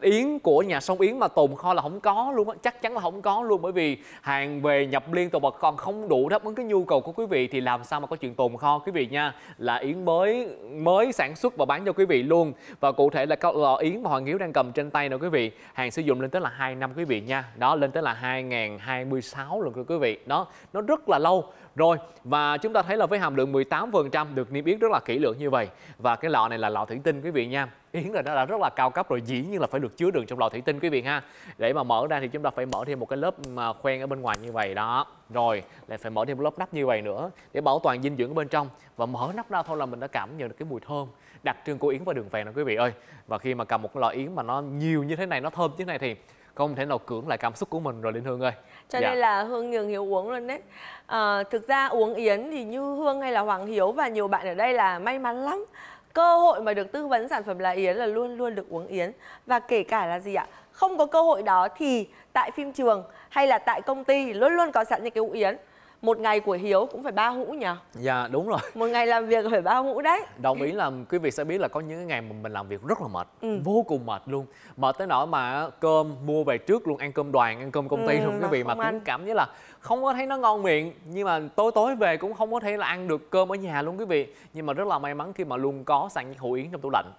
yến của nhà sông yến mà tồn kho là không có luôn á chắc chắn là không có luôn. Bởi vì hàng về nhập liên tục mà còn không đủ đáp ứng cái nhu cầu của quý vị thì làm sao mà có chuyện tồn kho quý vị nha. Là yến mới mới sản xuất và bán cho quý vị luôn. Và cụ thể là các lọ ờ, yến mà hoàng hiếu đang cầm trên tay nè quý vị. Hàng sử dụng lên tới là 2 năm quý vị nha. Đó, lên tới là 2026 luôn quý vị. Đó, nó rất là lâu rồi, và chúng ta thấy là với hàm lượng 18% được niêm yết rất là kỹ lưỡng như vậy. Và cái lọ này là lọ thủy tinh quý vị nha. Yến là nó đã rất là cao cấp rồi, dĩ nhiên là phải được chứa đựng trong lọ thủy tinh quý vị ha. Để mà mở ra thì chúng ta phải mở thêm một cái lớp mà khoen ở bên ngoài như vậy đó. Rồi, lại phải mở thêm một lớp nắp như vậy nữa để bảo toàn dinh dưỡng ở bên trong. Và mở nắp ra thôi là mình đã cảm nhận được cái mùi thơm đặc trưng của yến và đường vàng đó quý vị ơi. Và khi mà cầm một cái lọ yến mà nó nhiều như thế này, nó thơm như thế này thì không thể nào cưỡng lại cảm xúc của mình rồi Linh Hương ơi. Cho dạ. nên là Hương nhường Hiếu uống luôn đấy. À, thực ra uống yến thì như Hương hay là Hoàng Hiếu và nhiều bạn ở đây là may mắn lắm. Cơ hội mà được tư vấn sản phẩm là yến là luôn luôn được uống yến. Và kể cả là gì ạ? Không có cơ hội đó thì tại phim trường hay là tại công ty luôn luôn có sẵn những cái hũ yến một ngày của Hiếu cũng phải ba hũ nhỉ? Dạ đúng rồi. Một ngày làm việc phải ba hũ đấy. Đồng ý là quý vị sẽ biết là có những ngày mà mình làm việc rất là mệt, ừ. vô cùng mệt luôn. Mệt tới nỗi mà cơm mua về trước luôn, ăn cơm đoàn, ăn cơm công ty ừ, luôn quý vị mà cũng cảm giác là không có thấy nó ngon miệng nhưng mà tối tối về cũng không có thể là ăn được cơm ở nhà luôn quý vị. Nhưng mà rất là may mắn khi mà luôn có sẵn hũ yến trong tủ lạnh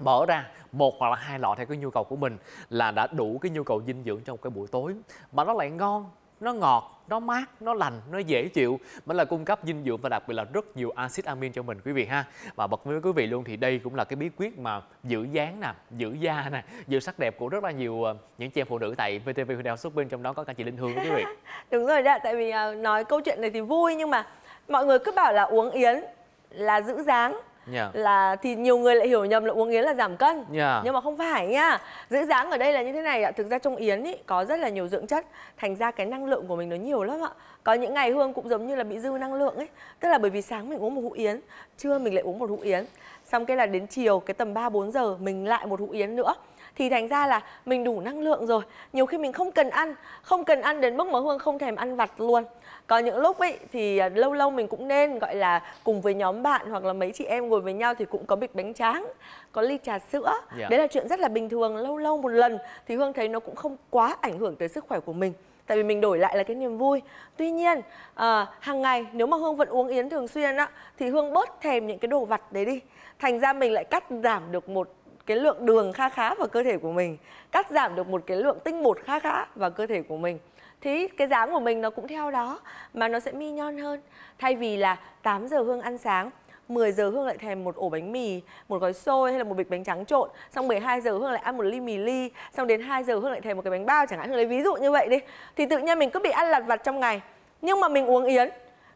mở ra một hoặc là hai lọ theo cái nhu cầu của mình là đã đủ cái nhu cầu dinh dưỡng trong cái buổi tối mà nó lại ngon nó ngọt nó mát nó lành nó dễ chịu. Mà là cung cấp dinh dưỡng và đặc biệt là rất nhiều axit amin cho mình quý vị ha. Và bật với quý vị luôn thì đây cũng là cái bí quyết mà giữ dáng nè giữ da nè giữ sắc đẹp của rất là nhiều ờ, những chị em phụ nữ tại VTV Hotel Shopping trong đó có cả chị Linh Hương quý vị. Đúng rồi đó, tại vì ờ, nói câu chuyện này thì vui nhưng mà mọi người cứ bảo là uống yến là giữ dáng yeah. Là thì nhiều người lại hiểu nhầm là uống yến là giảm cân. Yeah. Nhưng mà không phải nha. Giữ dáng ở đây là như thế này ạ. Thực ra trong yến ý, có rất là nhiều dưỡng chất. Thành ra cái năng lượng của mình nó nhiều lắm ạ. Có những ngày hương cũng giống như là bị dư năng lượng ấy. Tức là bởi vì sáng mình uống một hũ yến trưa mình lại uống một hũ yến. Xong cái là đến chiều cái tầm 3 4 giờ mình lại một hũ yến nữa. Thì thành ra là mình đủ năng lượng rồi. Nhiều khi mình không cần ăn không cần ăn đến mức mà hương không thèm ăn vặt luôn có những lúc ấy thì à, lâu lâu mình cũng nên gọi là cùng với nhóm bạn hoặc là mấy chị em ngồi với nhau thì cũng có bịch bánh tráng có ly trà sữa yeah. Dạ. đấy là chuyện rất là bình thường lâu lâu một lần thì hương thấy nó cũng không quá ảnh hưởng tới sức khỏe của mình tại vì mình đổi lại là cái niềm vui tuy nhiên à, hàng ngày nếu mà hương vẫn uống yến thường xuyên á thì hương bớt thèm những cái đồ vặt đấy đi thành ra mình lại cắt giảm được một cái lượng đường kha khá vào cơ thể của mình cắt giảm được một cái lượng tinh bột kha khá vào cơ thể của mình thì cái dáng của mình nó cũng theo đó mà nó sẽ mi nhon hơn. Thay vì là 8 giờ hương ăn sáng 10 giờ Hương lại thèm một ổ bánh mì, một gói xôi hay là một bịch bánh trắng trộn Xong 12 giờ Hương lại ăn một ly mì ly Xong đến 2 giờ Hương lại thèm một cái bánh bao chẳng hạn Hương lấy ví dụ như vậy đi Thì tự nhiên mình cứ bị ăn lặt vặt trong ngày. Nhưng mà mình uống yến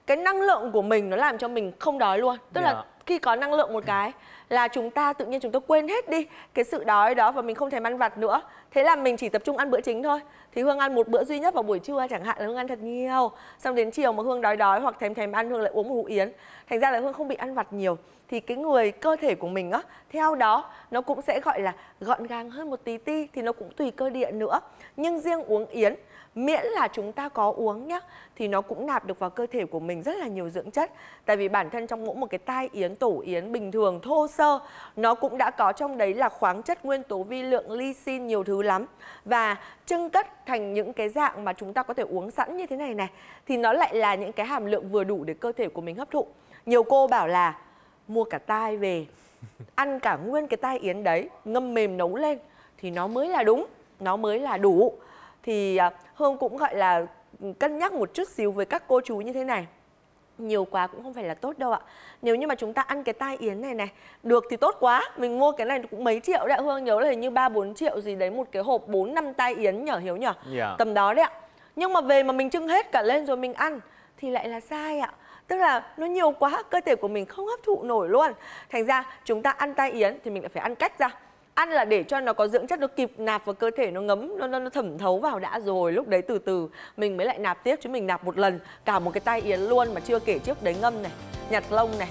cái năng lượng của mình nó làm cho mình không đói luôn. Tức Dạ. là khi có năng lượng một cái là chúng ta tự nhiên chúng ta quên hết đi cái sự đói đó và mình không thèm ăn vặt nữa. Thế là mình chỉ tập trung ăn bữa chính thôi thì hương ăn một bữa duy nhất vào buổi trưa chẳng hạn là hương ăn thật nhiều. Xong đến chiều mà hương đói đói hoặc thèm thèm ăn, hương lại uống một hũ yến. Thành ra là hương không bị ăn vặt nhiều thì cái người cơ thể của mình á, theo đó, nó cũng sẽ gọi là gọn gàng hơn một tí ti, thì nó cũng tùy cơ địa nữa. Nhưng riêng uống yến, miễn là chúng ta có uống nhá, thì nó cũng nạp được vào cơ thể của mình rất là nhiều dưỡng chất. Tại vì bản thân trong mỗi một cái tai yến, tổ yến bình thường, thô sơ, nó cũng đã có trong đấy là khoáng chất nguyên tố vi lượng lysin nhiều thứ lắm. Và trưng cất thành những cái dạng mà chúng ta có thể uống sẵn như thế này này, thì nó lại là những cái hàm lượng vừa đủ để cơ thể của mình hấp thụ. Nhiều cô bảo là mua cả tai về ăn cả nguyên cái tai yến đấy ngâm mềm nấu lên thì nó mới là đúng nó mới là đủ. Thì à, hương cũng gọi là cân nhắc một chút xíu với các cô chú như thế này. Nhiều quá cũng không phải là tốt đâu ạ. Nếu như mà chúng ta ăn cái tai yến này này được thì tốt quá. Mình mua cái này cũng mấy triệu đấy ạ. hương nhớ là hình như ba bốn triệu gì đấy một cái hộp bốn năm tai yến nhở hiếu nhở? Dạ. tầm đó đấy ạ. Nhưng mà về mà mình trưng hết cả lên rồi mình ăn thì lại là sai ạ tức là nó nhiều quá cơ thể của mình không hấp thụ nổi luôn. Thành ra chúng ta ăn tai yến thì mình lại phải ăn cách ra. Ăn là để cho nó có dưỡng chất nó kịp nạp vào cơ thể nó ngấm nó, nó, nó thẩm thấu vào đã rồi. Lúc đấy từ từ mình mới lại nạp tiếp chứ mình nạp một lần cả một cái tai yến luôn mà chưa kể trước đấy ngâm này nhặt lông này.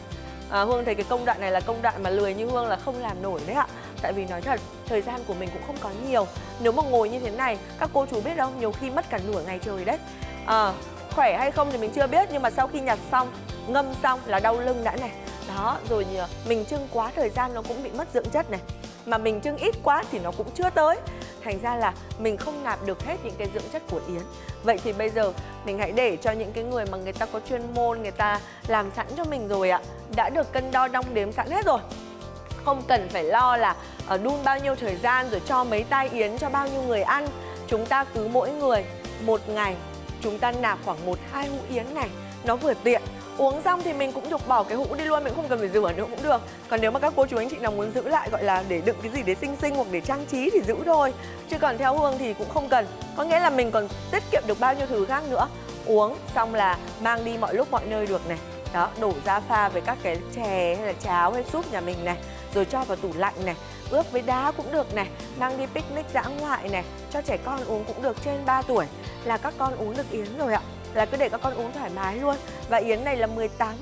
À, hương thấy cái công đoạn này là công đoạn mà lười như hương là không làm nổi đấy ạ. Tại vì nói thật thời gian của mình cũng không có nhiều. Nếu mà ngồi như thế này các cô chú biết đâu nhiều khi mất cả nửa ngày trời đấy. À, khỏe hay không thì mình chưa biết, nhưng mà sau khi nhặt xong, ngâm xong là đau lưng đã này. Đó, rồi nhờ, mình trưng quá, thời gian nó cũng bị mất dưỡng chất này. Mà mình trưng ít quá thì nó cũng chưa tới. Thành ra là mình không nạp được hết những cái dưỡng chất của yến. Vậy thì bây giờ mình hãy để cho những cái người mà người ta có chuyên môn, người ta làm sẵn cho mình rồi ạ, đã được cân đo đong đếm sẵn hết rồi. Không cần phải lo là ờ, đun bao nhiêu thời gian, rồi cho mấy tai yến, cho bao nhiêu người ăn. Chúng ta cứ mỗi người một ngày chúng ta nạp khoảng một, hai hũ yến này, nó vừa tiện. Uống xong thì mình cũng dục bỏ cái hũ đi luôn, mình không cần phải rửa nữa cũng được. Còn nếu mà các cô chú anh chị nào muốn giữ lại, gọi là để đựng cái gì để xinh xinh hoặc để trang trí thì giữ thôi. Chứ còn theo hương thì cũng không cần. Có nghĩa là mình còn tiết kiệm được bao nhiêu thứ khác nữa. Uống xong là mang đi mọi lúc mọi nơi được này. Đó, đổ ra pha với các cái chè hay là cháo hay súp nhà mình này. Rồi cho vào tủ lạnh này ướp với đá cũng được này mang đi picnic dã ngoại này cho trẻ con uống cũng được trên 3 tuổi. Là các con uống được yến rồi ạ là cứ để các con uống thoải mái luôn. Và yến này là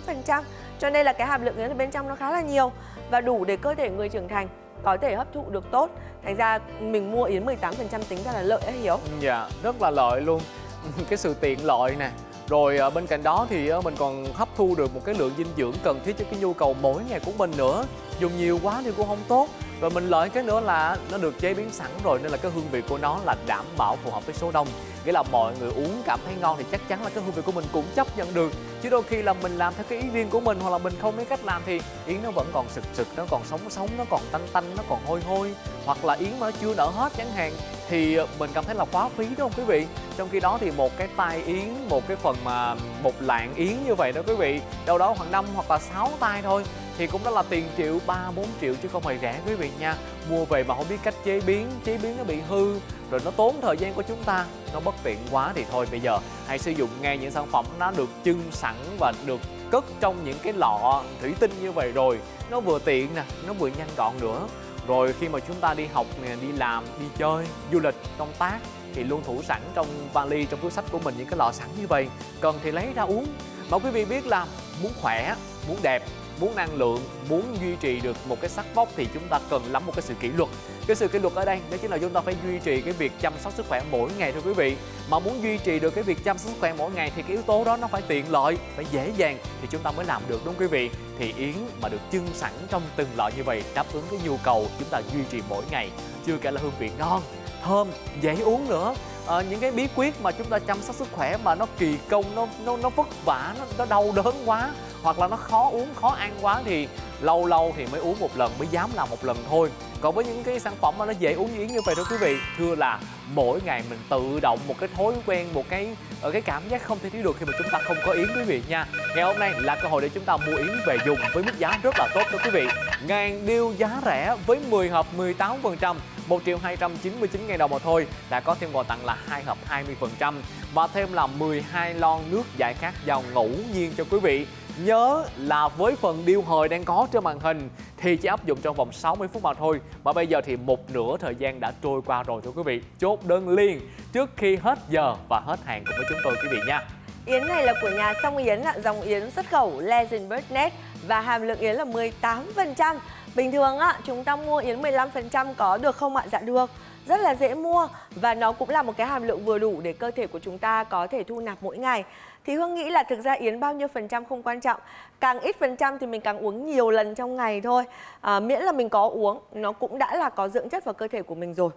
18% cho nên là cái hàm lượng yến ở bên trong nó khá là nhiều. Và đủ để cơ thể người trưởng thành có thể hấp thụ được tốt. Thành ra mình mua yến 18% tính ra là lợi ấy hiểu. Dạ, rất là lợi luôn. Cái sự tiện lợi nè. Rồi à, bên cạnh đó thì à, mình còn hấp thu được một cái lượng dinh dưỡng cần thiết cho cái nhu cầu mỗi ngày của mình nữa. Dùng nhiều quá thì cũng không tốt và mình lợi cái nữa là nó được chế biến sẵn rồi Nên là cái hương vị của nó là đảm bảo phù hợp với số đông. Nghĩa là mọi người uống cảm thấy ngon thì chắc chắn là cái hương vị của mình cũng chấp nhận được. Chứ đôi khi là mình làm theo cái ý riêng của mình Hoặc là mình không biết cách làm thì yến nó vẫn còn sực sực, nó còn sống sống, nó còn tanh tanh, nó còn hôi hôi. Hoặc là yến mà nó chưa nở hết chẳng hạn thì ờ, mình cảm thấy là quá phí đúng không quý vị. Trong khi đó thì một cái tai yến một cái phần mà một lạng yến như vậy đó quý vị đâu đó khoảng năm hoặc là 6 tai thôi thì cũng đó là tiền triệu 3 4 triệu chứ không hề rẻ quý vị nha mua về mà không biết cách chế biến. Chế biến nó bị hư, rồi nó tốn thời gian của chúng ta. Nó bất tiện quá thì thôi, bây giờ hãy sử dụng ngay những sản phẩm nó được trưng sẵn và được cất trong những cái lọ thủy tinh như vậy rồi. Nó vừa tiện nè, nó vừa nhanh gọn nữa. Rồi khi mà chúng ta đi học nè, đi làm, đi chơi, du lịch, công tác thì luôn thủ sẵn trong vali, trong túi sách của mình những cái lọ sẵn như vậy. Cần thì lấy ra uống. Mà quý vị biết là muốn khỏe, muốn đẹp muốn năng lượng muốn duy trì được một cái sắc vóc thì chúng ta cần lắm một cái sự kỷ luật. Cái sự kỷ luật ở đây đó chính là chúng ta phải duy trì cái việc chăm sóc sức khỏe mỗi ngày thưa quý vị. Mà muốn duy trì được cái việc chăm sóc sức khỏe mỗi ngày thì cái yếu tố đó nó phải tiện lợi phải dễ dàng thì chúng ta mới làm được đúng quý vị? Thì yến mà được chưng sẵn trong từng loại như vậy đáp ứng cái nhu cầu chúng ta duy trì mỗi ngày. Chưa kể là hương vị ngon thơm dễ uống nữa. À, những cái bí quyết mà chúng ta chăm sóc sức khỏe mà nó kỳ công nó nó nó vất vả nó, nó đau đớn quá hoặc là nó khó uống, khó ăn quá thì lâu lâu thì mới uống một lần, mới dám làm một lần thôi. Còn với những cái sản phẩm mà nó dễ uống như yến như vậy đó quý vị, thưa là mỗi ngày mình tự động một cái thói quen, một cái ở cái cảm giác không thể thiếu được khi mà chúng ta không có yến quý vị nha. Ngày hôm nay là cơ hội để chúng ta mua yến về dùng với mức giá rất là tốt đó quý vị. Ngàn điêu giá rẻ với 10 hộp 18 phần trăm 1 triệu 299 ngàn đồng mà thôi. Đã có thêm quà tặng là hai hộp 20 phần trăm, và thêm là 12 lon nước giải khát giàu ngẫu nhiên cho quý vị. Nhớ là với phần điêu hồi đang có trên màn hình thì chỉ áp dụng trong vòng 60 phút mà thôi. Mà bây giờ thì một nửa thời gian đã trôi qua rồi thưa quý vị. Chốt đơn liền trước khi hết giờ và hết hàng cùng với chúng tôi quý vị nha. Yến này là của nhà Song Yến ạ, dòng yến xuất khẩu Legend Birdnet và hàm lượng yến là 18%. Bình thường ạ, chúng ta mua yến 15% có được không ạ? Dạ được rất là dễ mua và nó cũng là một cái hàm lượng vừa đủ để cơ thể của chúng ta có thể thu nạp mỗi ngày thì Hương nghĩ là thực ra Yến bao nhiêu phần trăm không quan trọng. Càng ít phần trăm thì mình càng uống nhiều lần trong ngày thôi. À, miễn là mình có uống nó cũng đã là có dưỡng chất vào cơ thể của mình rồi.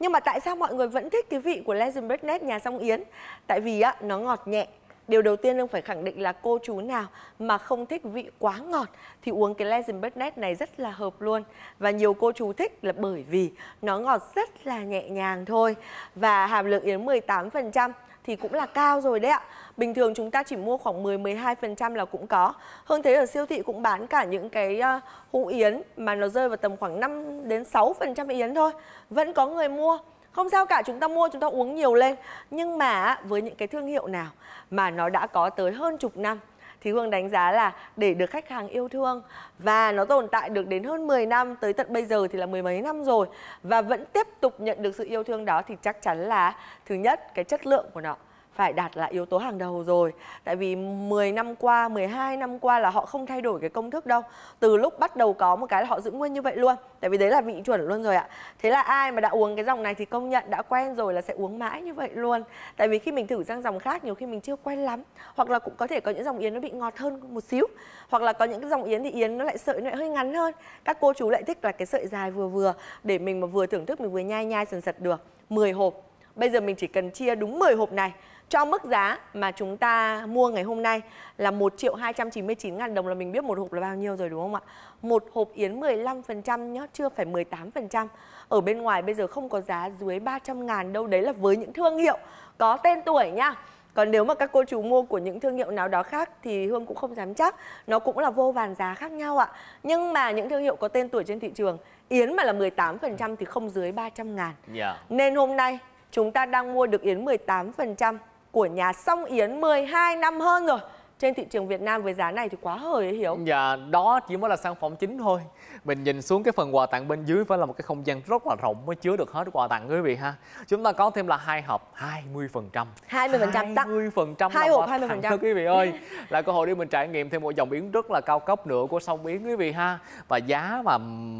Nhưng mà tại sao mọi người vẫn thích cái vị của Legend Breadnet nhà song Yến? Tại vì á nó ngọt nhẹ. Điều đầu tiên Hương phải khẳng định là cô chú nào mà không thích vị quá ngọt thì uống cái Legend Birdnet này rất là hợp luôn. Và nhiều cô chú thích là bởi vì nó ngọt rất là nhẹ nhàng thôi. Và hàm lượng yến 18% thì cũng là cao rồi đấy ạ. Bình thường chúng ta chỉ mua khoảng 10-12% là cũng có. Hơn thế ở siêu thị cũng bán cả những cái ờ, hũ yến mà nó rơi vào tầm khoảng 5 đến 6% yến thôi. Vẫn có người mua. Không sao cả, chúng ta mua chúng ta uống nhiều lên. Nhưng mà với những cái thương hiệu nào mà nó đã có tới hơn chục năm thì Hương đánh giá là để được khách hàng yêu thương và nó tồn tại được đến hơn 10 năm, tới tận bây giờ thì là mười mấy năm rồi và vẫn tiếp tục nhận được sự yêu thương đó thì chắc chắn là thứ nhất, cái chất lượng của nó phải đạt là yếu tố hàng đầu rồi. Tại vì 10 năm qua, 12 năm qua là họ không thay đổi cái công thức đâu. Từ lúc bắt đầu có một cái là họ giữ nguyên như vậy luôn. Tại vì đấy là vị chuẩn luôn rồi ạ. Thế là ai mà đã uống cái dòng này thì công nhận đã quen rồi là sẽ uống mãi như vậy luôn. Tại vì khi mình thử sang dòng khác nhiều khi mình chưa quen lắm. Hoặc là cũng có thể có những dòng yến nó bị ngọt hơn một xíu. Hoặc là có những cái dòng yến thì yến nó lại sợi nó lại hơi ngắn hơn. Các cô chú lại thích là cái sợi dài vừa vừa Để mình mà vừa thưởng thức mình vừa nhai nhai sần sật được. 10 hộp. Bây giờ mình chỉ cần chia đúng 10 hộp này cho mức giá mà chúng ta mua ngày hôm nay là 1 triệu 299 ngàn đồng là mình biết một hộp là bao nhiêu rồi đúng không ạ? Một hộp yến 15% nhá, chưa phải 18%. Ở bên ngoài bây giờ không có giá dưới 300 ngàn đâu, đấy là với những thương hiệu có tên tuổi nhá. Còn nếu mà các cô chú mua của những thương hiệu nào đó khác thì Hương cũng không dám chắc Nó cũng là vô vàn giá khác nhau ạ Nhưng mà những thương hiệu có tên tuổi trên thị trường Yến mà là 18% thì không dưới 300 ngàn yeah. Dạ. Nên hôm nay chúng ta đang mua được Yến 18% của nhà Song Yến 12 năm hơn rồi trên thị trường Việt Nam với giá này thì quá hời ấy Hiếu. Dạ đó chỉ mới là sản phẩm chính thôi. Mình nhìn xuống cái phần quà tặng bên dưới phải là một cái không gian rất là rộng mới chứa được hết quà tặng quý vị ha. Chúng ta có thêm là hai hộp 20% 20% tặng. 20% hai hộp 20% thưa quý vị ơi. Là cơ hội để mình trải nghiệm thêm một dòng yến rất là cao cấp nữa của sông Yến quý vị ha. Và giá mà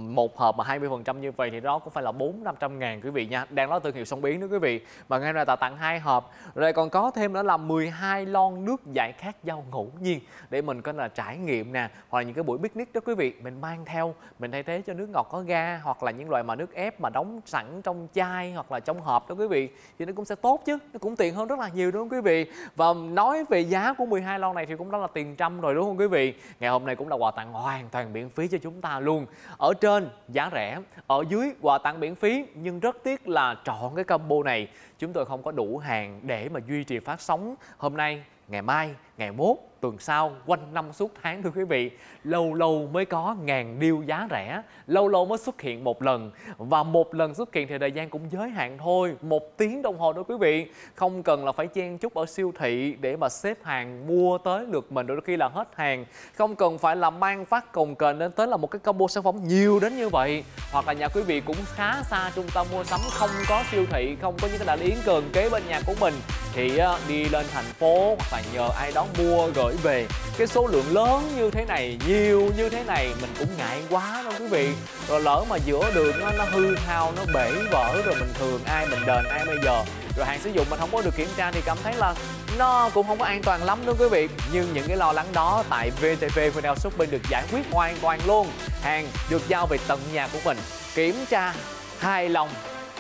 một hộp mà 20% như vậy thì đó cũng phải là 4 500 ngàn quý vị nha. Đang nói thương hiệu sông Yến đó quý vị. Mà ngay là tặng hai hộp. Rồi còn có thêm nữa là 12 lon nước giải khát dâu ngẫu nhiên để mình có là trải nghiệm nè. Hoặc là những cái buổi picnic đó quý vị, mình mang theo, mình thay thế cho nước ngọt có ga hoặc là những loại mà nước ép mà đóng sẵn trong chai hoặc là trong hộp đó quý vị, thì nó cũng sẽ tốt chứ, nó cũng tiện hơn rất là nhiều, đúng không quý vị? Và nói về giá của 12 lon này thì cũng đó là tiền trăm rồi, đúng không quý vị? Ngày hôm nay cũng là quà tặng hoàn toàn miễn phí cho chúng ta luôn. Ở trên, giá rẻ, ở dưới quà tặng miễn phí, nhưng rất tiếc là chọn cái combo này. Chúng tôi không có đủ hàng để mà duy trì phát sóng hôm nay ngày mai ngày mốt tuần sau, quanh năm suốt tháng, thưa quý vị, lâu lâu mới có ngàn điêu giá rẻ. Lâu lâu mới xuất hiện một lần. Và một lần xuất hiện thì thời gian cũng giới hạn thôi. Một tiếng đồng hồ đó quý vị. Không cần là phải chen chúc ở siêu thị để mà xếp hàng mua tới được mình, đôi khi là hết hàng. Không cần phải là mang phát cồng kềnh đến tới là một cái combo sản phẩm nhiều đến như vậy. Hoặc là nhà quý vị cũng khá xa trung tâm mua sắm, không có siêu thị, không có những cái đại lý gần kế bên nhà của mình, thì ờ, đi lên thành phố hoặc là nhờ ai đó mua gửi về. Cái số lượng lớn như thế này nhiều như thế này mình cũng ngại quá đâu quý vị. Rồi lỡ mà giữa đường nó, nó hư hao nó bể vỡ rồi mình thường ai mình đền ai bây giờ. Rồi hàng sử dụng mà không có được kiểm tra thì cảm thấy là nó cũng không có an toàn lắm nữa quý vị. Nhưng những cái lo lắng đó tại VTV Viettel Shopping được giải quyết hoàn toàn luôn. Hàng được giao về tận nhà của mình. Kiểm tra hài lòng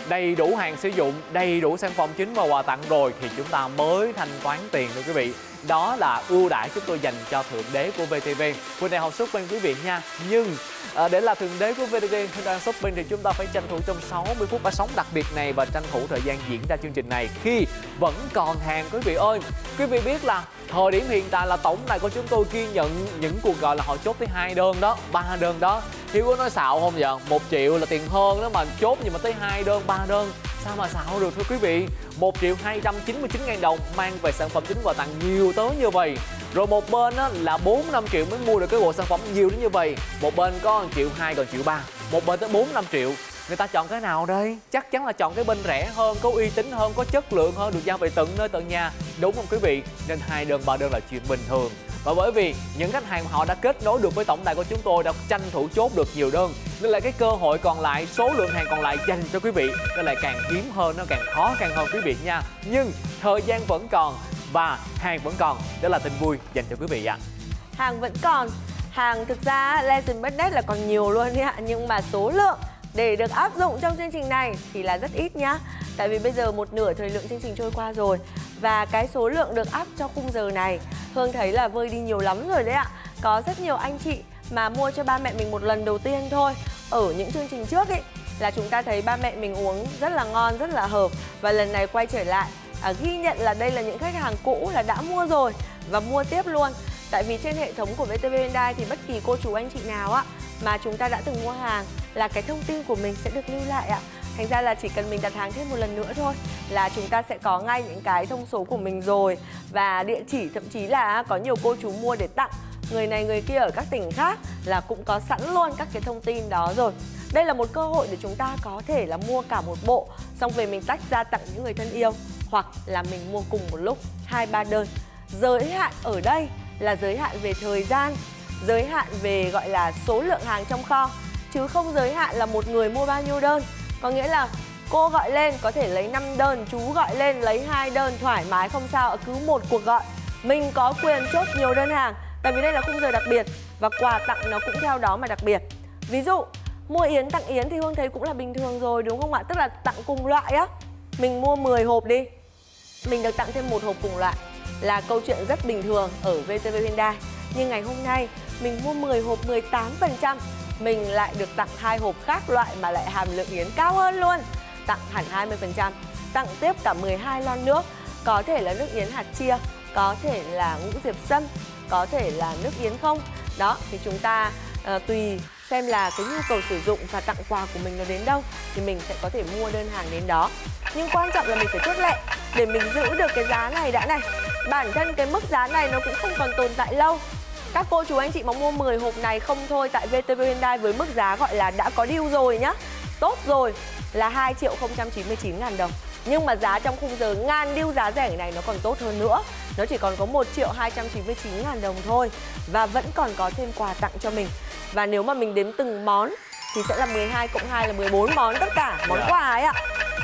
đầy đủ hàng sử dụng đầy đủ sản phẩm chính và quà tặng rồi thì chúng ta mới thanh toán tiền thưa quý vị đó là ưu đãi chúng tôi dành cho thượng đế của VTV Quỳnh này học shopping quý vị nha. Nhưng à, để là thượng đế của VTV khi đang shopping thì chúng ta phải tranh thủ trong 60 phút phát sóng đặc biệt này và tranh thủ thời gian diễn ra chương trình này khi vẫn còn hàng. Quý vị ơi quý vị biết là thời điểm hiện tại là tổng này của chúng tôi ghi nhận những cuộc gọi là họ chốt tới hai đơn đó ba đơn đó. Hiếu có nói xạo không vậy? Một triệu là tiền hơn đó mà chốt gì mà tới hai đơn ba đơn? Sao mà xạo được thưa quý vị? 1 triệu 299 ngàn đồng mang về sản phẩm chính quà tặng nhiều tới như vậy. Rồi một bên á, là 4 5 triệu mới mua được cái bộ sản phẩm nhiều đến như vậy. Một bên có 1 triệu 2 còn triệu 3 một bên tới 4 5 triệu người ta chọn cái nào đây? Chắc chắn là chọn cái bên rẻ hơn, có uy tín hơn, có chất lượng hơn, được giao về tận nơi tận nhà. Đúng không quý vị? Nên hai đơn, ba đơn là chuyện bình thường. Và bởi vì những khách hàng họ đã kết nối được với tổng đài của chúng tôi đã tranh thủ chốt được nhiều đơn, nên là cái cơ hội còn lại, số lượng hàng còn lại dành cho quý vị, nó lại càng hiếm hơn, nó càng khó càng hơn quý vị nha. Nhưng thời gian vẫn còn và hàng vẫn còn. Đó là tin vui dành cho quý vị ạ. Hàng vẫn còn. Hàng thực ra, Legend Business là còn nhiều luôn ạ. Nhưng mà số lượng để được áp dụng trong chương trình này thì là rất ít nhá. Tại vì bây giờ một nửa thời lượng chương trình trôi qua rồi và cái số lượng được áp cho khung giờ này Hương thấy là vơi đi nhiều lắm rồi đấy ạ. Có rất nhiều anh chị mà mua cho ba mẹ mình một lần đầu tiên thôi. Ở những chương trình trước ấy là chúng ta thấy ba mẹ mình uống rất là ngon rất là hợp. Và lần này quay trở lại à, ghi nhận là đây là những khách hàng cũ là đã mua rồi và mua tiếp luôn. Tại vì trên hệ thống của VTV Hyundai thì bất kỳ cô chú anh chị nào á mà chúng ta đã từng mua hàng là cái thông tin của mình sẽ được lưu lại ạ. Thành ra là chỉ cần mình đặt hàng thêm một lần nữa thôi là chúng ta sẽ có ngay những cái thông số của mình rồi. Và địa chỉ, thậm chí là có nhiều cô chú mua để tặng. Người này, người kia ở các tỉnh khác là cũng có sẵn luôn các cái thông tin đó rồi. Đây là một cơ hội để chúng ta có thể là mua cả một bộ, xong về mình tách ra tặng những người thân yêu, hoặc là mình mua cùng một lúc, hai, ba đơn. Giới hạn ở đây là giới hạn về thời gian giới hạn về, gọi là, số lượng hàng trong kho, chứ không giới hạn là một người mua bao nhiêu đơn. Có nghĩa là cô gọi lên có thể lấy 5 đơn, chú gọi lên lấy hai đơn thoải mái, không sao, cứ một cuộc gọi. Mình có quyền chốt nhiều đơn hàng, tại vì đây là khung giờ đặc biệt, và quà tặng nó cũng theo đó mà đặc biệt. Ví dụ, mua yến tặng yến thì hương thấy cũng là bình thường rồi, đúng không ạ? Tức là tặng cùng loại á. Mình mua 10 hộp đi. Mình được tặng thêm một hộp cùng loại. Là câu chuyện rất bình thường ở VTV Hyundai nhưng ngày hôm nay mình mua 10 hộp 18% mình lại được tặng hai hộp khác loại mà lại hàm lượng yến cao hơn luôn. Tặng hẳn 20% tặng tiếp cả 12 lon nước. Có thể là nước yến hạt chia có thể là ngũ diệp sâm có thể là nước yến không? Đó thì chúng ta uh, tùy xem là cái nhu cầu sử dụng và tặng quà của mình nó đến đâu thì mình sẽ có thể mua đơn hàng đến đó. Nhưng quan trọng là mình phải chốt lệ để mình giữ được cái giá này đã này bản thân cái mức giá này nó cũng không còn tồn tại lâu các cô chú anh chị mà mua 10 hộp này không thôi, tại VTV Hyundai với mức giá gọi là đã có deal rồi nhá. Tốt rồi, là 2 triệu 099 ngàn đồng. Nhưng mà giá trong khung giờ ngàn deal giá rẻ này nó còn tốt hơn nữa. Nó chỉ còn có 1 triệu 299 ngàn đồng thôi và vẫn còn có thêm quà tặng cho mình. Và nếu mà mình đếm từng món thì sẽ là 12 cộng 2 là 14 món tất cả, món quà ấy ạ.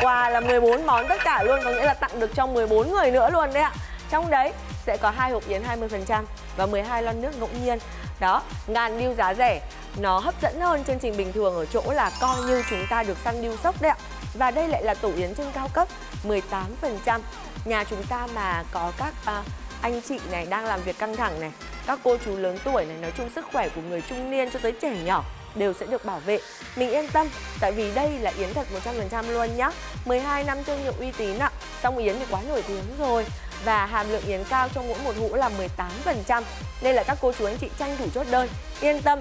Quà là 14 món tất cả luôn, có nghĩa là tặng được cho 14 người nữa luôn đấy ạ. Trong đấy sẽ có hai hộp yến 20% và 12 lon nước ngẫu nhiên. Đó ngàn điêu giá rẻ. Nó hấp dẫn hơn chương trình bình thường ở chỗ là coi như chúng ta được săn điêu sốc đấy ạ. Và đây lại là tổ yến trên cao cấp 18% nhà chúng ta mà có các à, anh chị này đang làm việc căng thẳng này các cô chú lớn tuổi này nói chung sức khỏe của người trung niên cho tới trẻ nhỏ đều sẽ được bảo vệ. Mình yên tâm tại vì đây là yến thật 100% luôn nhá. 12 năm thương hiệu uy tín ạ. Xong yến thì quá nổi tiếng rồi và hàm lượng yến cao trong mỗi một hũ là 18% nên là các cô chú anh chị tranh thủ chốt đơn yên tâm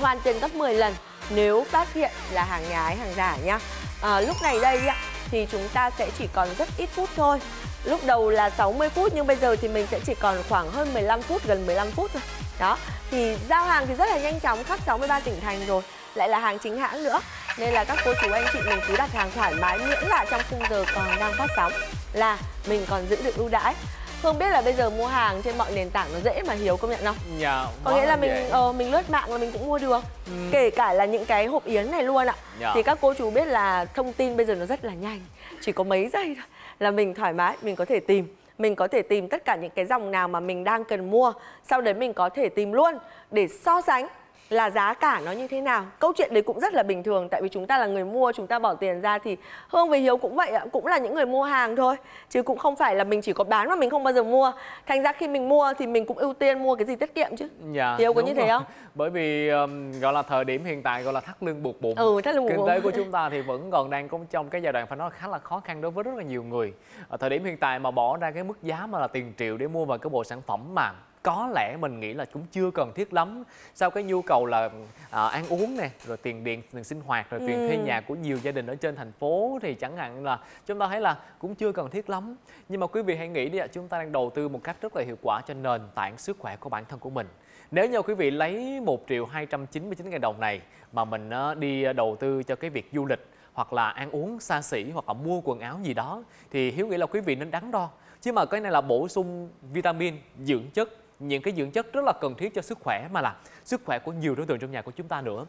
hoàn tiền gấp 10 lần nếu phát hiện là hàng nhái hàng giả nhá. À, lúc này đây ạ thì chúng ta sẽ chỉ còn rất ít phút thôi. Lúc đầu là 60 phút nhưng bây giờ thì mình sẽ chỉ còn khoảng hơn 15 phút gần 15 phút thôi. Đó thì giao hàng thì rất là nhanh chóng khắp 63 tỉnh thành rồi lại là hàng chính hãng nữa. Nên là các cô chú anh chị mình cứ đặt hàng thoải mái miễn là trong khung giờ còn đang phát sóng là mình còn giữ được ưu đãi. Phương biết là bây giờ mua hàng trên mọi nền tảng nó dễ mà Hiếu công nhận không? Dạ Có nghĩa là mình ờ, mình lướt mạng là mình cũng mua được. Ừ. Kể cả là những cái hộp yến này luôn ạ. Dạ. Thì các cô chú biết là thông tin bây giờ nó rất là nhanh. Chỉ có mấy giây thôi là mình thoải mái, mình có thể tìm. Mình có thể tìm tất cả những cái dòng nào mà mình đang cần mua. Sau đấy mình có thể tìm luôn để so sánh là giá cả nó như thế nào? Câu chuyện đấy cũng rất là bình thường tại vì chúng ta là người mua chúng ta bỏ tiền ra thì hương với hiếu cũng vậy ạ cũng là những người mua hàng thôi chứ cũng không phải là mình chỉ có bán mà mình không bao giờ mua. Thành ra khi mình mua thì mình cũng ưu tiên mua cái gì tiết kiệm chứ. Dạ hiếu có như thế không? Bởi vì um, gọi là thời điểm hiện tại gọi là thắt lưng buộc bụng. Ừ thắt lưng buộc kinh tế của chúng ta thì vẫn còn đang có trong cái giai đoạn phải nói khá là khó khăn đối với rất là nhiều người. Ở thời điểm hiện tại mà bỏ ra cái mức giá mà là tiền triệu để mua vào cái bộ sản phẩm mà có lẽ mình nghĩ là cũng chưa cần thiết lắm sau cái nhu cầu là à, ăn uống nè rồi tiền điện tiền sinh hoạt rồi tiền thuê Ừ. nhà của nhiều gia đình ở trên thành phố thì chẳng hạn là chúng ta thấy là cũng chưa cần thiết lắm nhưng mà quý vị hãy nghĩ đi ạ chúng ta đang đầu tư một cách rất là hiệu quả cho nền tảng sức khỏe của bản thân của mình nếu như quý vị lấy 1 triệu 299 ngàn đồng này mà mình ờ, đi đầu tư cho cái việc du lịch hoặc là ăn uống xa xỉ hoặc là mua quần áo gì đó thì Hiếu nghĩ là quý vị nên đắn đo. Chứ mà cái này là bổ sung vitamin, dưỡng chất, những cái dưỡng chất rất là cần thiết cho sức khỏe mà là sức khỏe của nhiều đối tượng trong nhà của chúng ta nữa.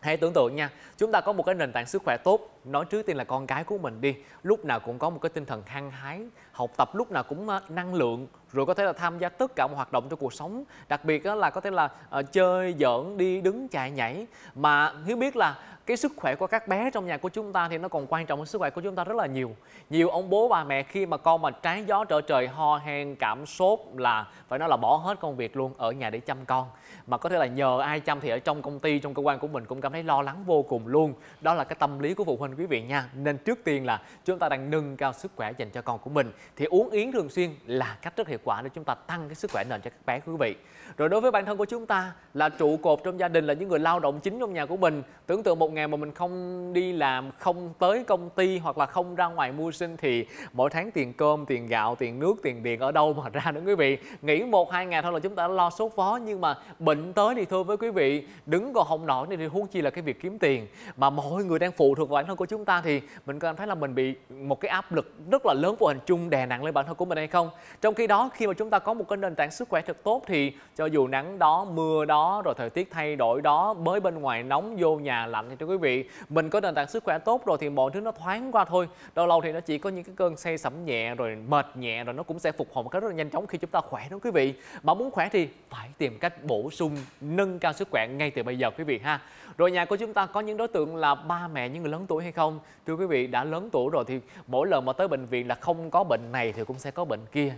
Hãy tưởng tượng nha, chúng ta có một cái nền tảng sức khỏe tốt, nói trước tiên là con cái của mình đi, lúc nào cũng có một cái tinh thần hăng hái, học tập lúc nào cũng ờ, năng lượng, rồi có thể là tham gia tất cả mọi hoạt động trong cuộc sống, đặc biệt là có thể là ờ, chơi, giỡn, đi, đứng, chạy, nhảy. Mà Hiếu biết là cái sức khỏe của các bé trong nhà của chúng ta thì nó còn quan trọng hơn sức khỏe của chúng ta rất là nhiều. Nhiều ông bố bà mẹ khi mà con mà trái gió trở trời ho hen cảm sốt là phải nói là bỏ hết công việc luôn ở nhà để chăm con mà có thể là nhờ ai chăm thì ở trong công ty trong cơ quan của mình cũng cảm thấy lo lắng vô cùng luôn đó là cái tâm lý của phụ huynh quý vị nha. Nên trước tiên là chúng ta đang nâng cao sức khỏe dành cho con của mình. Thì uống yến thường xuyên là cách rất hiệu quả để chúng ta tăng cái sức khỏe nền cho các bé, quý vị. Rồi đối với bản thân của chúng ta, là trụ cột trong gia đình, là những người lao động chính trong nhà của mình. Tưởng tượng một ngày mà mình không đi làm, không tới công ty hoặc là không ra ngoài mưu sinh thì mỗi tháng tiền cơm, tiền gạo, tiền nước, tiền điện ở đâu mà ra nữa, quý vị. Nghỉ một, hai ngày thôi là chúng ta đã lo sốt phó. Nhưng mà bệnh tới thì thưa với quý vị, đứng còn không nổi thì huống chi là cái việc kiếm tiền. Mà mọi người đang phụ thuộc vào bản thân của chúng ta thì mình cảm thấy là mình bị một cái áp lực rất là lớn của hình chung đè nặng lên bản thân của mình hay không? Trong khi đó, khi mà chúng ta có một cái nền tảng sức khỏe thật tốt thì cho dù nắng đó, mưa đó, rồi thời tiết thay đổi đó mới bên ngoài nóng vô nhà lạnh thì thưa quý vị, mình có nền tảng sức khỏe tốt rồi thì mọi thứ nó thoáng qua thôi. Lâu lâu thì nó chỉ có những cái cơn say sẩm nhẹ rồi mệt nhẹ rồi nó cũng sẽ phục hồi một cách rất là nhanh chóng khi chúng ta khỏe đó quý vị. Mà muốn khỏe thì phải tìm cách bổ sung, nâng cao sức khỏe ngay từ bây giờ, quý vị ha. Rồi nhà của chúng ta có những đối tượng là ba mẹ, những người lớn tuổi hay không thưa quý vị đã lớn tuổi rồi thì mỗi lần mà tới bệnh viện là không có bệnh này thì cũng sẽ có bệnh kia.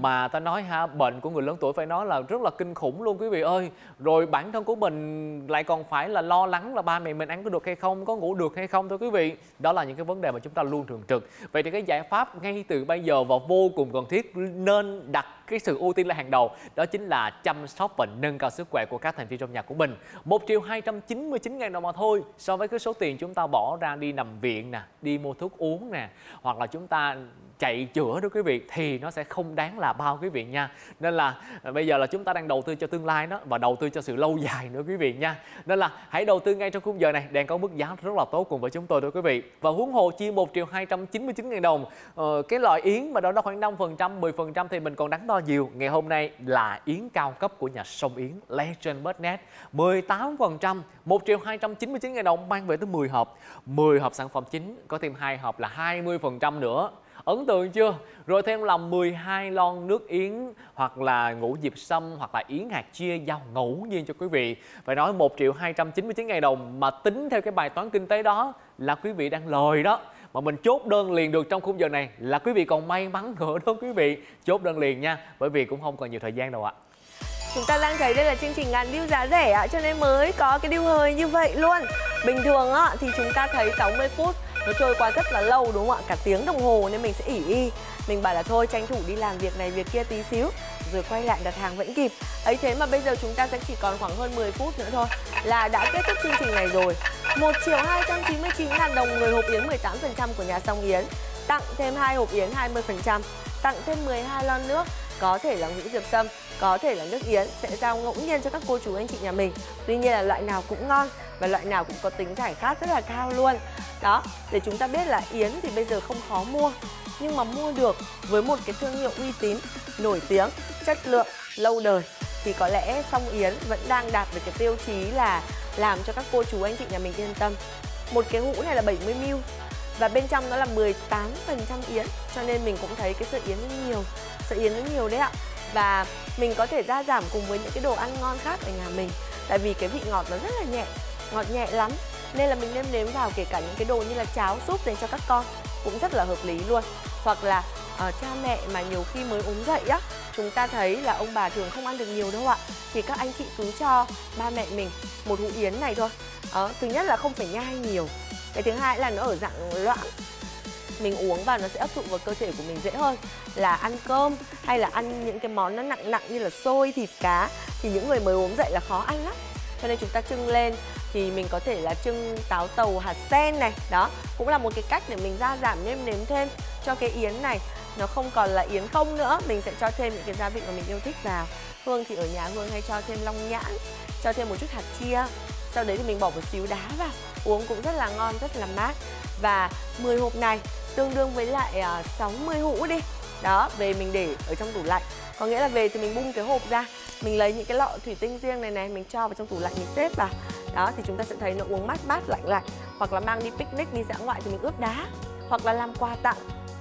Mà ta nói ha bệnh của người lớn tuổi phải nói là rất là kinh khủng luôn quý vị ơi. Rồi bản thân của mình lại còn phải là lo lắng là ba mẹ mình ăn có được hay không có ngủ được hay không thưa quý vị. Đó là những cái vấn đề mà chúng ta luôn thường trực. Vậy thì cái giải pháp ngay từ bây giờ và vô cùng cần thiết nên đặt cái sự ưu tiên là hàng đầu, đó chính là chăm sóc và nâng cao sức khỏe của các thành viên trong nhà của mình. 1 triệu 299 ngàn đồng mà thôi, so với cái số tiền chúng ta bỏ ra đi nằm viện nè, đi mua thuốc uống nè, hoặc là chúng ta chạy chữa đó quý vị thì nó sẽ không đáng là bao quý vị nha. Nên là à, bây giờ là chúng ta đang đầu tư cho tương lai đó và đầu tư cho sự lâu dài nữa quý vị nha. Nên là hãy đầu tư ngay trong khung giờ này đang có mức giá rất là tốt cùng với chúng tôi đó quý vị. Và huống hồ chi 1 triệu 299 000 đồng ờ, cái loại yến mà đó nó khoảng 5 phần trăm 10 phần trăm thì mình còn đắn đo nhiều. Ngày hôm nay là yến cao cấp của nhà sông Yến Legend.net 18 phần trăm 1 triệu 299 000 đồng mang về tới 10 hộp. 10 hộp sản phẩm chính có thêm hai hộp là 20 phần trăm nữa ấn tượng chưa? Rồi thêm làm 12 lon nước yến hoặc là ngũ diệp sâm hoặc là yến hạt chia giao ngẫu nhiên cho quý vị. Phải nói 1 triệu 299 ngàn đồng mà tính theo cái bài toán kinh tế đó là quý vị đang lời đó. Mà mình chốt đơn liền được trong khung giờ này là quý vị còn may mắn nữa đó quý vị. Chốt đơn liền nha bởi vì cũng không còn nhiều thời gian đâu ạ. Chúng ta đang thấy đây là chương trình ngàn view giá rẻ ạ, cho nên mới có cái deal hời như vậy luôn. Bình thường á thì chúng ta thấy 60 phút nó trôi qua rất là lâu đúng không ạ? Cả tiếng đồng hồ nên mình sẽ ỉ y. Mình bảo là thôi tranh thủ đi làm việc này việc kia tí xíu rồi quay lại đặt hàng vẫn kịp. Ấy thế mà bây giờ chúng ta sẽ chỉ còn khoảng hơn 10 phút nữa thôi là đã kết thúc chương trình này rồi. 1 triệu 299 ngàn đồng người hộp yến 18% của nhà Song Yến. Tặng thêm hai hộp yến 20%, tặng thêm 12 lon nước có thể là ngũ diệp sâm có thể là nước yến sẽ giao ngẫu nhiên cho các cô chú anh chị nhà mình tuy nhiên là loại nào cũng ngon và loại nào cũng có tính giải khát rất là cao luôn. Đó, để chúng ta biết là yến thì bây giờ không khó mua, nhưng mà mua được với một cái thương hiệu uy tín, nổi tiếng, chất lượng, lâu đời thì có lẽ song yến vẫn đang đạt được cái tiêu chí là làm cho các cô chú, anh chị nhà mình yên tâm. Một cái hũ này là 70 ml và bên trong nó là 18% yến, cho nên mình cũng thấy cái sợi yến nó nhiều, sợi yến nó nhiều đấy ạ. Và mình có thể gia giảm cùng với những cái đồ ăn ngon khác ở nhà mình, tại vì cái vị ngọt nó rất là nhẹ ngọt nhẹ lắm. Nên là mình nêm nếm vào kể cả những cái đồ như là cháo súp dành cho các con cũng rất là hợp lý luôn. Hoặc là uh, cha mẹ mà nhiều khi mới ốm dậy á chúng ta thấy là ông bà thường không ăn được nhiều đâu ạ. Thì các anh chị cứ cho ba mẹ mình một hũ yến này thôi. Uh, thứ nhất là không phải nhai nhiều. Cái thứ hai là nó ở dạng loãng. Mình uống vào nó sẽ hấp thụ vào cơ thể của mình dễ hơn. Là ăn cơm hay là ăn những cái món nó nặng nặng như là xôi thịt cá thì những người mới ốm dậy là khó ăn lắm. Cho nên chúng ta trưng lên thì mình có thể là trưng táo tàu hạt sen này, đó, cũng là một cái cách để mình gia giảm nêm nếm thêm cho cái yến này. Nó không còn là yến không nữa, mình sẽ cho thêm những cái gia vị mà mình yêu thích vào. Hương thì ở nhà hương hay cho thêm long nhãn, cho thêm một chút hạt chia. Sau đấy thì mình bỏ một xíu đá vào, uống cũng rất là ngon, rất là mát. Và 10 hộp này tương đương với lại à, 60 hũ đi. Đó, về mình để ở trong tủ lạnh. Có nghĩa là về thì mình bung cái hộp ra mình lấy những cái lọ thủy tinh riêng này này, mình cho vào trong tủ lạnh mình xếp vào. Đó, thì chúng ta sẽ thấy nó uống mát mát, lạnh lạnh. Hoặc là mang đi picnic, đi dã ngoại thì mình ướp đá. Hoặc là làm quà tặng.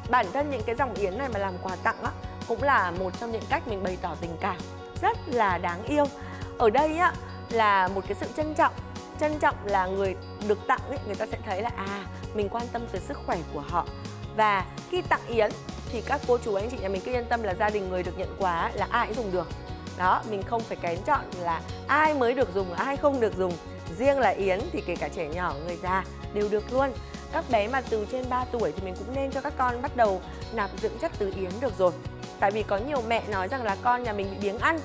Bản thân những cái dòng yến này mà làm quà tặng á, cũng là một trong những cách mình bày tỏ tình cảm. Rất là đáng yêu. Ở đây á, là một cái sự trân trọng. Trân trọng là người được tặng ấy, người ta sẽ thấy là à mình quan tâm tới sức khỏe của họ. Và khi tặng yến, thì các cô chú anh chị nhà mình cứ yên tâm là gia đình người được nhận quà là ai cũng dùng được đó mình không phải kén chọn là ai mới được dùng ai không được dùng. Riêng là yến thì kể cả trẻ nhỏ người già đều được luôn. Các bé mà từ trên 3 tuổi thì mình cũng nên cho các con bắt đầu nạp dưỡng chất từ yến được rồi. Tại vì có nhiều mẹ nói rằng là con nhà mình bị biếng ăn.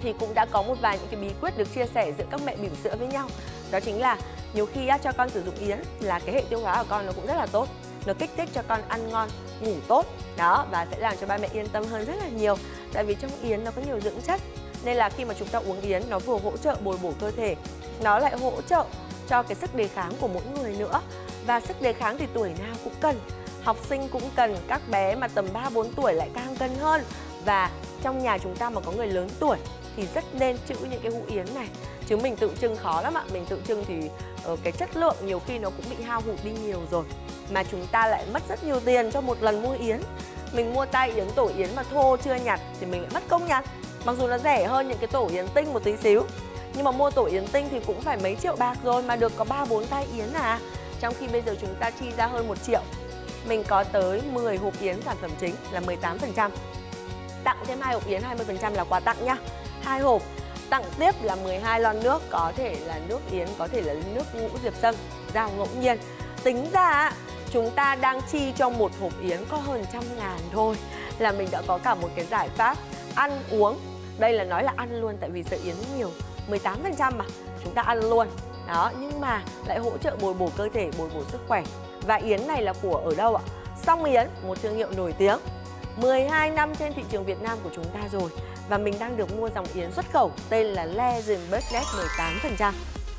Thì cũng đã có một vài những cái bí quyết được chia sẻ giữa các mẹ bỉm sữa với nhau. Đó chính là nhiều khi á, cho con sử dụng yến là cái hệ tiêu hóa của con nó cũng rất là tốt. Nó kích thích cho con ăn ngon ngủ tốt. Đó và sẽ làm cho ba mẹ yên tâm hơn rất là nhiều tại vì trong yến nó có nhiều dưỡng chất nên là khi mà chúng ta uống yến nó vừa hỗ trợ bồi bổ cơ thể nó lại hỗ trợ cho cái sức đề kháng của mỗi người nữa. Và sức đề kháng thì tuổi nào cũng cần học sinh cũng cần các bé mà tầm 3 4 tuổi lại càng cần hơn. Và trong nhà chúng ta mà có người lớn tuổi thì rất nên chữ những cái hũ yến này. Chứ mình tự trưng khó lắm ạ. Mình tự trưng thì uh, cái chất lượng nhiều khi nó cũng bị hao hụt đi nhiều rồi. Mà chúng ta lại mất rất nhiều tiền cho một lần mua yến mình mua tay yến tổ yến mà thô chưa nhặt thì mình lại mất công nhặt. Mặc dù nó rẻ hơn những cái tổ yến tinh một tí xíu, nhưng mà mua tổ yến tinh thì cũng phải mấy triệu bạc rồi mà được có ba bốn tay yến à. Trong khi bây giờ chúng ta chi ra hơn một triệu, mình có tới 10 hộp yến sản phẩm chính là 18% tặng thêm hai hộp yến 20% là quà tặng nhá hai hộp, tặng tiếp là 12 lon nước, có thể là nước yến, có thể là nước ngũ diệp sâm. Giao ngẫu nhiên. Tính ra chúng ta đang chi cho một hộp yến có hơn trăm ngàn thôi. Là mình đã có cả một cái giải pháp ăn uống. Đây là nói là ăn luôn tại vì sợ yến nhiều 18% mà, chúng ta ăn luôn. Đó, nhưng mà lại hỗ trợ bồi bổ cơ thể, bồi bổ sức khỏe. Và yến này là của ở đâu ạ? Song yến, một thương hiệu nổi tiếng 12 năm trên thị trường Việt Nam của chúng ta rồi. Và mình đang được mua dòng yến xuất khẩu, tên là Legend Budget 18%.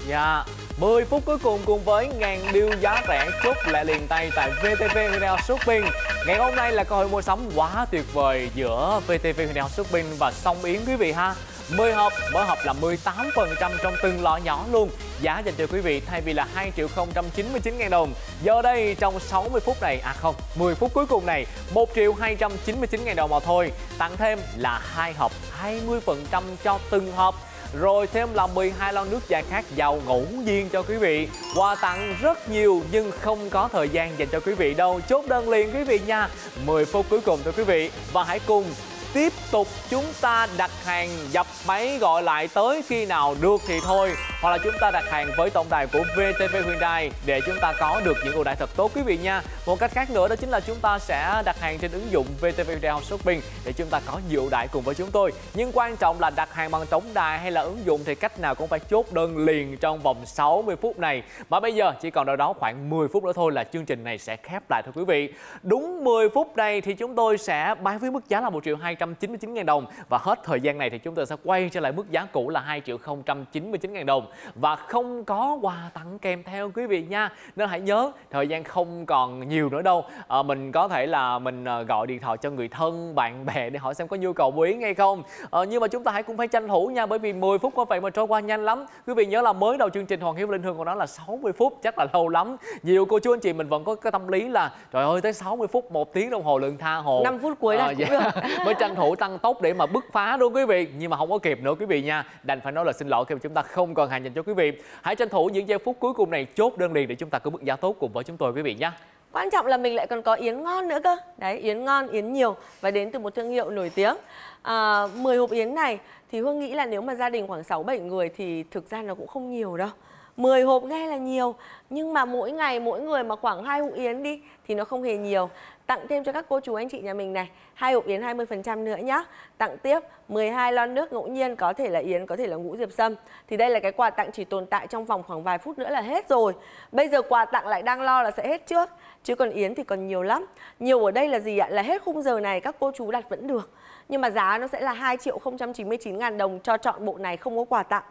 Dạ, 10 phút cuối cùng cùng với ngàn điêu giá rẻ chốt lại liền tay tại VTV Retail Shopping. Ngày hôm nay là cơ hội mua sắm quá tuyệt vời giữa VTV Retail Shopping và Song Yến quý vị ha. 10 hộp, mỗi hộp là 18% trong từng lọ nhỏ luôn. Giá dành cho quý vị thay vì là 2 triệu 099 ngàn đồng. Giờ đây trong 60 phút này, à không, 10 phút cuối cùng này 1 triệu 299 ngàn đồng mà thôi. Tặng thêm là hai hộp 20% cho từng hộp rồi thêm là 12 lon nước giải khát giàu ngẫu nhiên cho quý vị. Quà tặng rất nhiều nhưng không có thời gian dành cho quý vị đâu. Chốt đơn liền quý vị nha. 10 phút cuối cùng thôi quý vị. Và hãy cùng tiếp tục chúng ta đặt hàng, dập máy gọi lại tới khi nào được thì thôi. Hoặc là chúng ta đặt hàng với tổng đài của VTV Hyundai để chúng ta có được những ưu đãi thật tốt, quý vị nha. Một cách khác nữa đó chính là chúng ta sẽ đặt hàng trên ứng dụng VTV Hyundai Shopping để chúng ta có nhiều ưu đãi cùng với chúng tôi. Nhưng quan trọng là đặt hàng bằng tổng đài hay là ứng dụng thì cách nào cũng phải chốt đơn liền trong vòng 60 phút này. Mà bây giờ chỉ còn đâu đó khoảng 10 phút nữa thôi là chương trình này sẽ khép lại thôi quý vị. Đúng 10 phút này thì chúng tôi sẽ bán với mức giá là 1 triệu 200 299 000 đồng. Và hết thời gian này thì chúng tôi sẽ quay trở lại mức giá cũ là 2 triệu 099 000 đồng. Và không có quà tặng kèm theo quý vị nha. Nên hãy nhớ thời gian không còn nhiều nữa đâu. À, mình có thể là mình ờ, gọi điện thoại cho người thân bạn bè để hỏi xem có nhu cầu mua yến hay không. À, nhưng mà chúng ta hãy cũng phải tranh thủ nha bởi vì 10 phút có vậy mà trôi qua nhanh lắm. Quý vị nhớ là mới đầu chương trình Hoàng Hiếu Linh Hương còn nói là 60 phút chắc là lâu lắm. Nhiều cô chú anh chị mình vẫn có cái tâm lý là trời ơi tới 60 phút một tiếng đồng hồ lượng tha hồ. 5 phút cuối là à, dạ. mới tranh tranh thủ tăng tốc để mà bứt phá đúng quý vị. Nhưng mà không có kịp nữa quý vị nha. Đành phải nói là xin lỗi khi mà chúng ta không còn hàng dành cho quý vị. Hãy tranh thủ những giây phút cuối cùng này chốt đơn liền để chúng ta có mức giá tốt cùng với chúng tôi quý vị nhé Quan trọng là mình lại còn có yến ngon nữa cơ. Đấy, yến ngon, yến nhiều Và đến từ một thương hiệu nổi tiếng. À, 10 hộp yến này thì Hương nghĩ là nếu mà gia đình khoảng 6-7 người thì thực ra nó cũng không nhiều đâu. 10 hộp nghe là nhiều, nhưng mà mỗi ngày mỗi người mà khoảng hai hộp yến đi thì nó không hề nhiều. Tặng thêm cho các cô chú anh chị nhà mình này, hai hộp yến 20% nữa nhá. Tặng tiếp 12 lon nước ngẫu nhiên, có thể là yến, có thể là ngũ diệp sâm. Thì đây là cái quà tặng chỉ tồn tại trong vòng khoảng vài phút nữa là hết rồi. Bây giờ quà tặng lại đang lo là sẽ hết trước, chứ còn yến thì còn nhiều lắm. Nhiều ở đây là gì ạ? Là hết khung giờ này các cô chú đặt vẫn được. Nhưng mà giá nó sẽ là 2 triệu 099 ngàn đồng cho chọn bộ này không có quà tặng.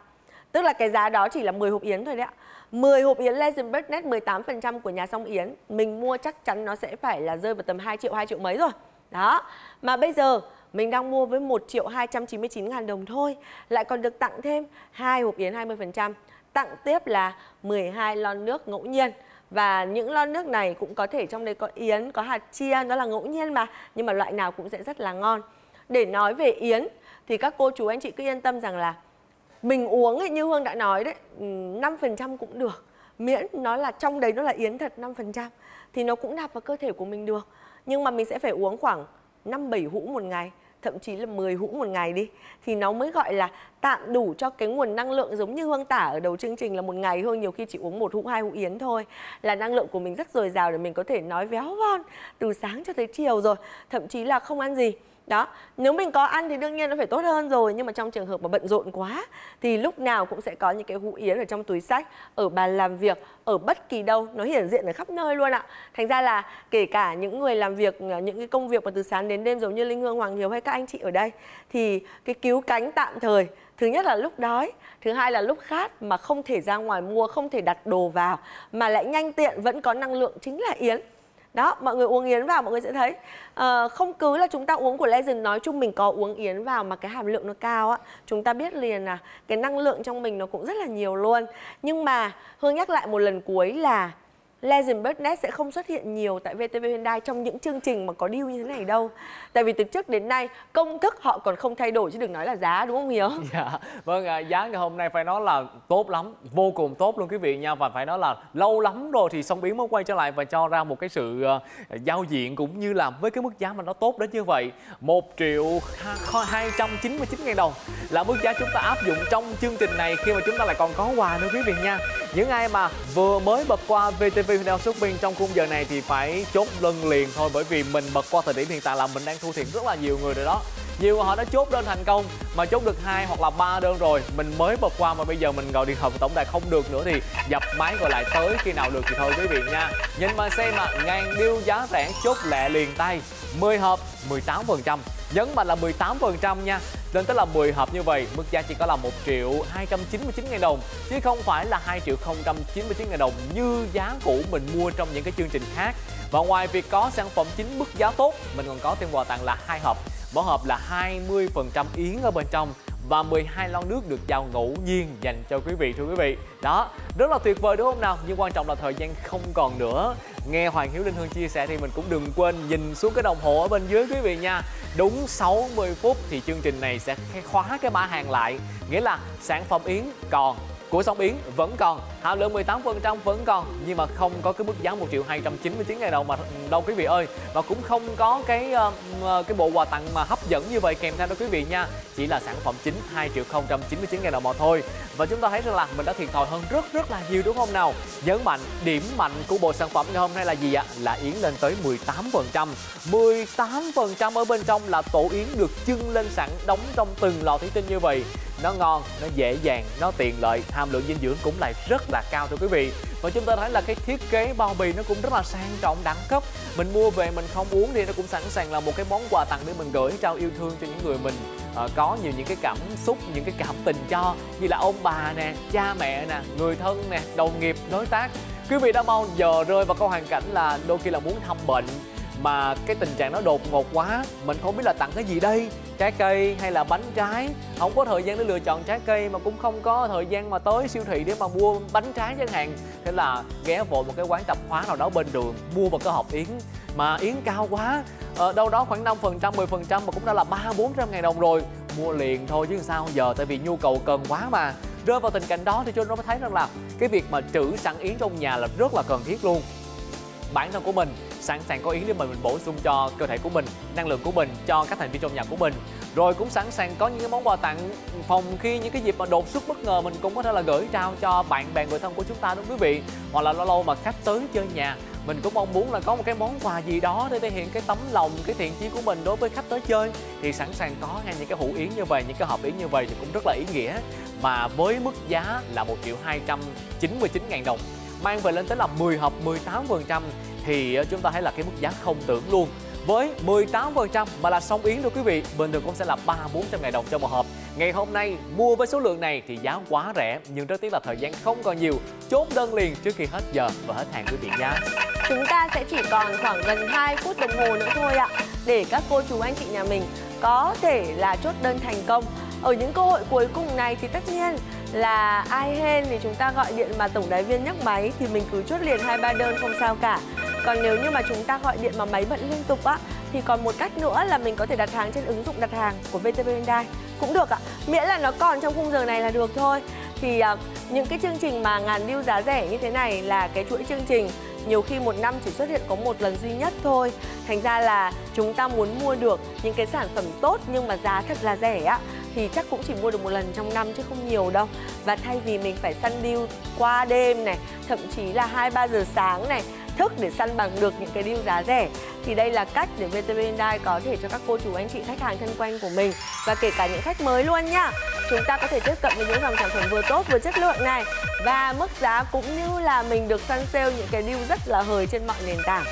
Tức là cái giá đó chỉ là 10 hộp yến thôi đấy ạ. 10 hộp yến Legend Bird 18% của nhà song yến. Mình mua chắc chắn nó sẽ phải là rơi vào tầm 2 triệu 2 triệu mấy rồi. Đó. Mà bây giờ mình đang mua với 1 triệu 299 ngàn đồng thôi. Lại còn được tặng thêm hai hộp yến 20% Tặng tiếp là 12 lon nước ngẫu nhiên. Và những lon nước này cũng có thể trong đây có yến, có hạt chia, nó là ngẫu nhiên mà. Nhưng mà loại nào cũng sẽ rất là ngon. Để nói về yến thì các cô chú anh chị cứ yên tâm rằng là mình uống ấy, như Hương đã nói đấy ừ, 5% cũng được. Miễn nó là trong đấy nó là yến thật 5% thì nó cũng nạp vào cơ thể của mình được. Nhưng mà mình sẽ phải uống khoảng 5 7 hũ một ngày thậm chí là 10 hũ một ngày đi. Thì nó mới gọi là tạm đủ cho cái nguồn năng lượng giống như Hương tả ở đầu chương trình là một ngày Hương nhiều khi chỉ uống một hũ hai hũ yến thôi. Là năng lượng của mình rất dồi dào để mình có thể nói véo von từ sáng cho tới chiều rồi. Thậm chí là không ăn gì đó, nếu mình có ăn thì đương nhiên nó phải tốt hơn rồi, nhưng mà trong trường hợp mà bận rộn quá thì lúc nào cũng sẽ có những cái hũ yến ở trong túi sách, ở bàn làm việc, ở bất kỳ đâu, nó hiển diện ở khắp nơi luôn ạ. Thành ra là kể cả những người làm việc ờ, những cái công việc mà từ sáng đến đêm giống như linh hương, hoàng hiếu hay các anh chị ở đây, thì cái cứu cánh tạm thời, thứ nhất là lúc đói, thứ hai là lúc khát mà không thể ra ngoài mua, không thể đặt đồ vào, mà lại nhanh tiện vẫn có năng lượng chính là yến đó mọi người uống yến vào mọi người sẽ thấy. À, không cứ là chúng ta uống của Legend nói chung mình có uống yến vào mà cái hàm lượng nó cao á chúng ta biết liền là cái năng lượng trong mình nó cũng rất là nhiều luôn. Nhưng mà hương nhắc lại một lần cuối là Legend Birdnet sẽ không xuất hiện nhiều tại VTV Hyundai trong những chương trình mà có deal như thế này đâu. Tại vì từ trước đến nay công thức họ còn không thay đổi chứ đừng nói là giá đúng không Hiếu? Dạ, vâng à, giá ngày hôm nay phải nói là tốt lắm, vô cùng tốt luôn quý vị nha và phải nói là lâu lắm rồi thì song biến mới quay trở lại và cho ra một cái sự uh, giao diện cũng như là với cái mức giá mà nó tốt đến như vậy 1 triệu 299 ngàn đồng là mức giá chúng ta áp dụng trong chương trình này khi mà chúng ta lại còn có quà nữa quý vị nha. Những ai mà vừa mới bật qua VTV Viettel Shopping trong khung giờ này thì phải chốt đơn liền thôi, bởi vì mình bật qua thời điểm hiện tại là mình đang thu thiệt rất là nhiều người rồi đó. Nhiều họ đã chốt đơn thành công mà chốt được hai hoặc là ba đơn rồi. Mình mới bật qua mà bây giờ mình gọi điện thoại tổng đài không được nữa thì dập máy gọi lại tới, khi nào được thì thôi quý vị nha. Nhìn mà xem mà ngàn điêu giá rẻ, chốt lẹ liền tay 10 hộp 18 phần trăm nhấn mạnh là 18 phần trăm nha lên tới là 10 hộp như vậy mức giá chỉ có là 1 triệu 299 ngàn đồng chứ không phải là 2 triệu 099 ngàn đồng như giá cũ mình mua trong những cái chương trình khác và ngoài việc có sản phẩm chính mức giá tốt mình còn có thêm quà tặng là hai hộp mỗi hộp là 20% yến ở bên trong và 12 lon nước được giao ngẫu nhiên dành cho quý vị thưa quý vị. Đó, rất là tuyệt vời đúng không nào? Nhưng quan trọng là thời gian không còn nữa. Nghe Hoàng Hiếu Linh Hương chia sẻ thì mình cũng đừng quên nhìn xuống cái đồng hồ ở bên dưới quý vị nha. Đúng 60 phút thì chương trình này sẽ khóa cái mã hàng lại. Nghĩa là sản phẩm yến còn của sông Yến vẫn còn. Hàm lượng 18% vẫn còn, nhưng mà không có cái mức giá 1 triệu 299 ngàn đồng mà, đâu quý vị ơi. Và cũng không có cái ờ, ờ, cái bộ quà tặng mà hấp dẫn như vậy kèm theo đó quý vị nha. Chỉ là sản phẩm chính 2 triệu 099 ngàn đồng mà thôi. Và chúng ta thấy rằng là mình đã thiệt thòi hơn rất rất là nhiều đúng không nào? Nhấn mạnh, điểm mạnh của bộ sản phẩm ngày hôm nay là gì ạ? Là Yến lên tới 18% 18% ở bên trong là tổ Yến được trưng lên sẵn đóng trong từng lò thủy tinh như vậy nó ngon nó dễ dàng nó tiện lợi hàm lượng dinh dưỡng cũng lại rất là cao thưa quý vị. Và chúng ta thấy là cái thiết kế bao bì nó cũng rất là sang trọng đẳng cấp. Mình mua về mình không uống thì nó cũng sẵn sàng là một cái món quà tặng để mình gửi trao yêu thương cho những người mình uh, có nhiều những cái cảm xúc những cái cảm tình cho như là ông bà nè cha mẹ nè người thân nè đồng nghiệp đối tác. Quý vị đã bao giờ rơi vào câu hoàn cảnh là đôi khi là muốn thăm bệnh mà cái tình trạng nó đột ngột quá mình không biết là tặng cái gì đây? Trái cây hay là bánh trái. Không có thời gian để lựa chọn trái cây mà cũng không có thời gian mà tới siêu thị để mà mua bánh trái chẳng hạn. Thế là ghé vào một cái quán tạp hóa nào đó bên đường, mua một cái hộp yến mà yến cao quá. Ở đâu đó khoảng 5 phần trăm 10 phần trăm mà cũng đã là ba, bốn trăm ngàn đồng rồi. Mua liền thôi chứ sao giờ, tại vì nhu cầu cần quá mà. Rơi vào tình cảnh đó thì cho nó mới thấy rằng là cái việc mà trữ sẵn yến trong nhà là rất là cần thiết luôn bản thân của mình, sẵn sàng có yến để mình bổ sung cho cơ thể của mình, năng lượng của mình, cho các thành viên trong nhà của mình. Rồi cũng sẵn sàng có những cái món quà tặng, phòng khi những cái dịp mà đột xuất bất ngờ mình cũng có thể là gửi trao cho bạn bè, người thân của chúng ta đúng quý vị? Hoặc là lâu lâu mà khách tới chơi nhà, mình cũng mong muốn là có một cái món quà gì đó để thể hiện cái tấm lòng, cái thiện chí của mình đối với khách tới chơi. Thì sẵn sàng có ngay những cái hũ yến như vậy, những cái hộp yến như vậy thì cũng rất là ý nghĩa. Mà với mức giá là 1 triệu 299 ngàn đồng mang về lên tới là 10 hộp 18 phần trăm thì ờ, chúng ta thấy là cái mức giá không tưởng luôn. Với 18% mà là song yến thưa quý vị, bình thường cũng sẽ là ba, bốn trăm ngàn đồng cho một hộp. Ngày hôm nay mua với số lượng này thì giá quá rẻ, nhưng rất tiếc là thời gian không còn nhiều. Chốt đơn liền trước khi hết giờ và hết hàng quý vị nhé Chúng ta sẽ chỉ còn khoảng gần 2 phút đồng hồ nữa thôi ạ. Để các cô chú anh chị nhà mình có thể là chốt đơn thành công. Ở những cơ hội cuối cùng này thì tất nhiên là ai hên thì chúng ta gọi điện mà tổng đài viên nhắc máy thì mình cứ chốt liền hai ba đơn không sao cả. Còn nếu như mà chúng ta gọi điện mà máy bận liên tục á thì còn một cách nữa là mình có thể đặt hàng trên ứng dụng đặt hàng của VTV Hyundai. Cũng được ạ miễn là nó còn trong khung giờ này là được thôi. Thì à, những cái chương trình mà ngàn lưu giá rẻ như thế này là cái chuỗi chương trình nhiều khi một năm chỉ xuất hiện có một lần duy nhất thôi. Thành ra là chúng ta muốn mua được những cái sản phẩm tốt nhưng mà giá thật là rẻ á thì chắc cũng chỉ mua được một lần trong năm chứ không nhiều đâu. Và thay vì mình phải săn deal qua đêm này, thậm chí là hai, ba giờ sáng này, thức để săn bằng được những cái deal giá rẻ, thì đây là cách để VTV Hyundai có thể cho các cô chú, anh chị, khách hàng thân quen của mình và kể cả những khách mới luôn nhá chúng ta có thể tiếp cận với những dòng sản phẩm vừa tốt, vừa chất lượng này và mức giá cũng như là mình được săn sale những cái deal rất là hời trên mọi nền tảng.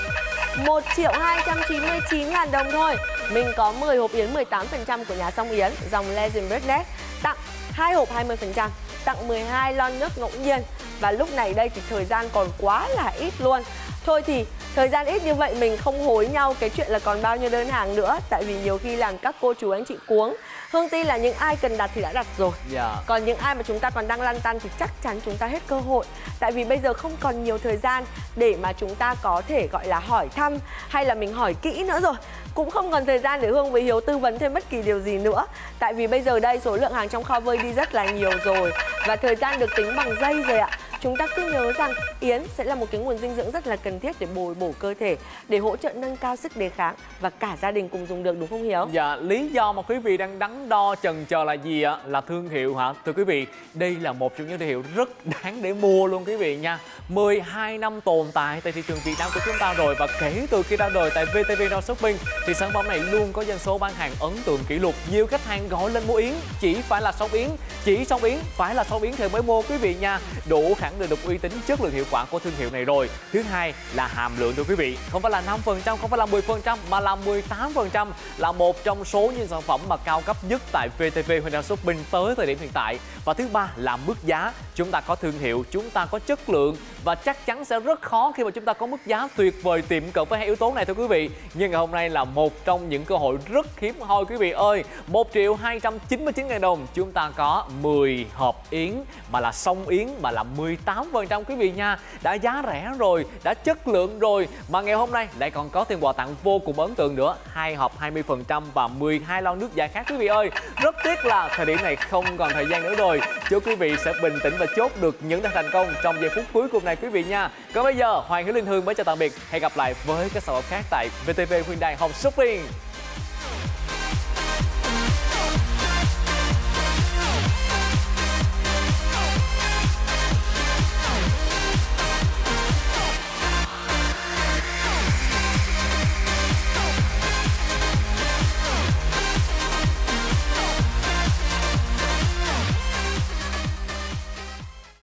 1 triệu 299 ngàn đồng thôi. Mình có 10 hộp yến 18% của nhà song yến, Dòng Legend Redneck Tặng 2 hộp 20% Tặng 12 lon nước ngẫu nhiên. Và lúc này đây thì thời gian còn quá là ít luôn. Thôi thì thời gian ít như vậy mình không hối nhau cái chuyện là còn bao nhiêu đơn hàng nữa, Tại vì nhiều khi làm các cô chú anh chị cuống. Hương tin là những ai cần đặt thì đã đặt rồi. Dạ. Còn những ai mà chúng ta còn đang lăn tăn thì chắc chắn chúng ta hết cơ hội. Tại vì bây giờ không còn nhiều thời gian để mà chúng ta có thể gọi là hỏi thăm Hay là mình hỏi kỹ nữa rồi. Cũng không còn thời gian để Hương với Hiếu tư vấn thêm bất kỳ điều gì nữa. Tại vì bây giờ đây số lượng hàng trong kho vơi đi rất là nhiều rồi. Và thời gian được tính bằng giây rồi ạ chúng ta cứ nhớ rằng yến sẽ là một cái nguồn dinh dưỡng rất là cần thiết để bồi bổ cơ thể, để hỗ trợ nâng cao sức đề kháng và cả gia đình cùng dùng được, đúng không hiếu? Dạ lý do mà quý vị đang đắn đo chần chờ là gì ạ? Là thương hiệu hả? Thưa quý vị, đây là một trong những thương hiệu rất đáng để mua luôn quý vị nha. 12 năm tồn tại tại thị trường Việt Nam của chúng ta rồi và kể từ khi ra đời tại VTV Now Shopping thì sản phẩm này luôn có doanh số bán hàng ấn tượng kỷ lục. Nhiều khách hàng gọi lên mua yến, chỉ phải là song yến, chỉ song yến, phải là song yến thì mới mua quý vị nha. Đủ khả khẳng định được uy tín chất lượng hiệu quả của thương hiệu này rồi. Thứ hai là hàm lượng thưa quý vị, không phải là 5 phần trăm, không phải là 10 phần trăm, mà là 18 phần trăm, là một trong số những sản phẩm mà cao cấp nhất tại VTV Honda Shopping tới thời điểm hiện tại và thứ ba là mức giá. Chúng ta có thương hiệu, chúng ta có chất lượng và chắc chắn sẽ rất khó khi mà chúng ta có mức giá tuyệt vời tiệm cận với hai yếu tố này, thưa quý vị. Nhưng ngày hôm nay là một trong những cơ hội rất hiếm hoi, quý vị ơi. 1 triệu 299 ngàn đồng, chúng ta có 10 hộp yến, mà là sông yến, mà là 18% quý vị nha. Đã giá rẻ rồi, đã chất lượng rồi, mà ngày hôm nay lại còn có thêm quà tặng vô cùng ấn tượng nữa. Hai hộp 20% và 12 lon nước giải khát, quý vị ơi. Rất tiếc là thời điểm này không còn thời gian nữa rồi rồi. Chúc quý vị sẽ bình tĩnh và chốt được những thành thành công trong giây phút cuối cùng này, quý vị nha. Còn bây giờ, hoàng hữu linh hương mới chào tạm biệt. Hẹn gặp lại với các sản phẩm khác tại vtv hyundai home shopping.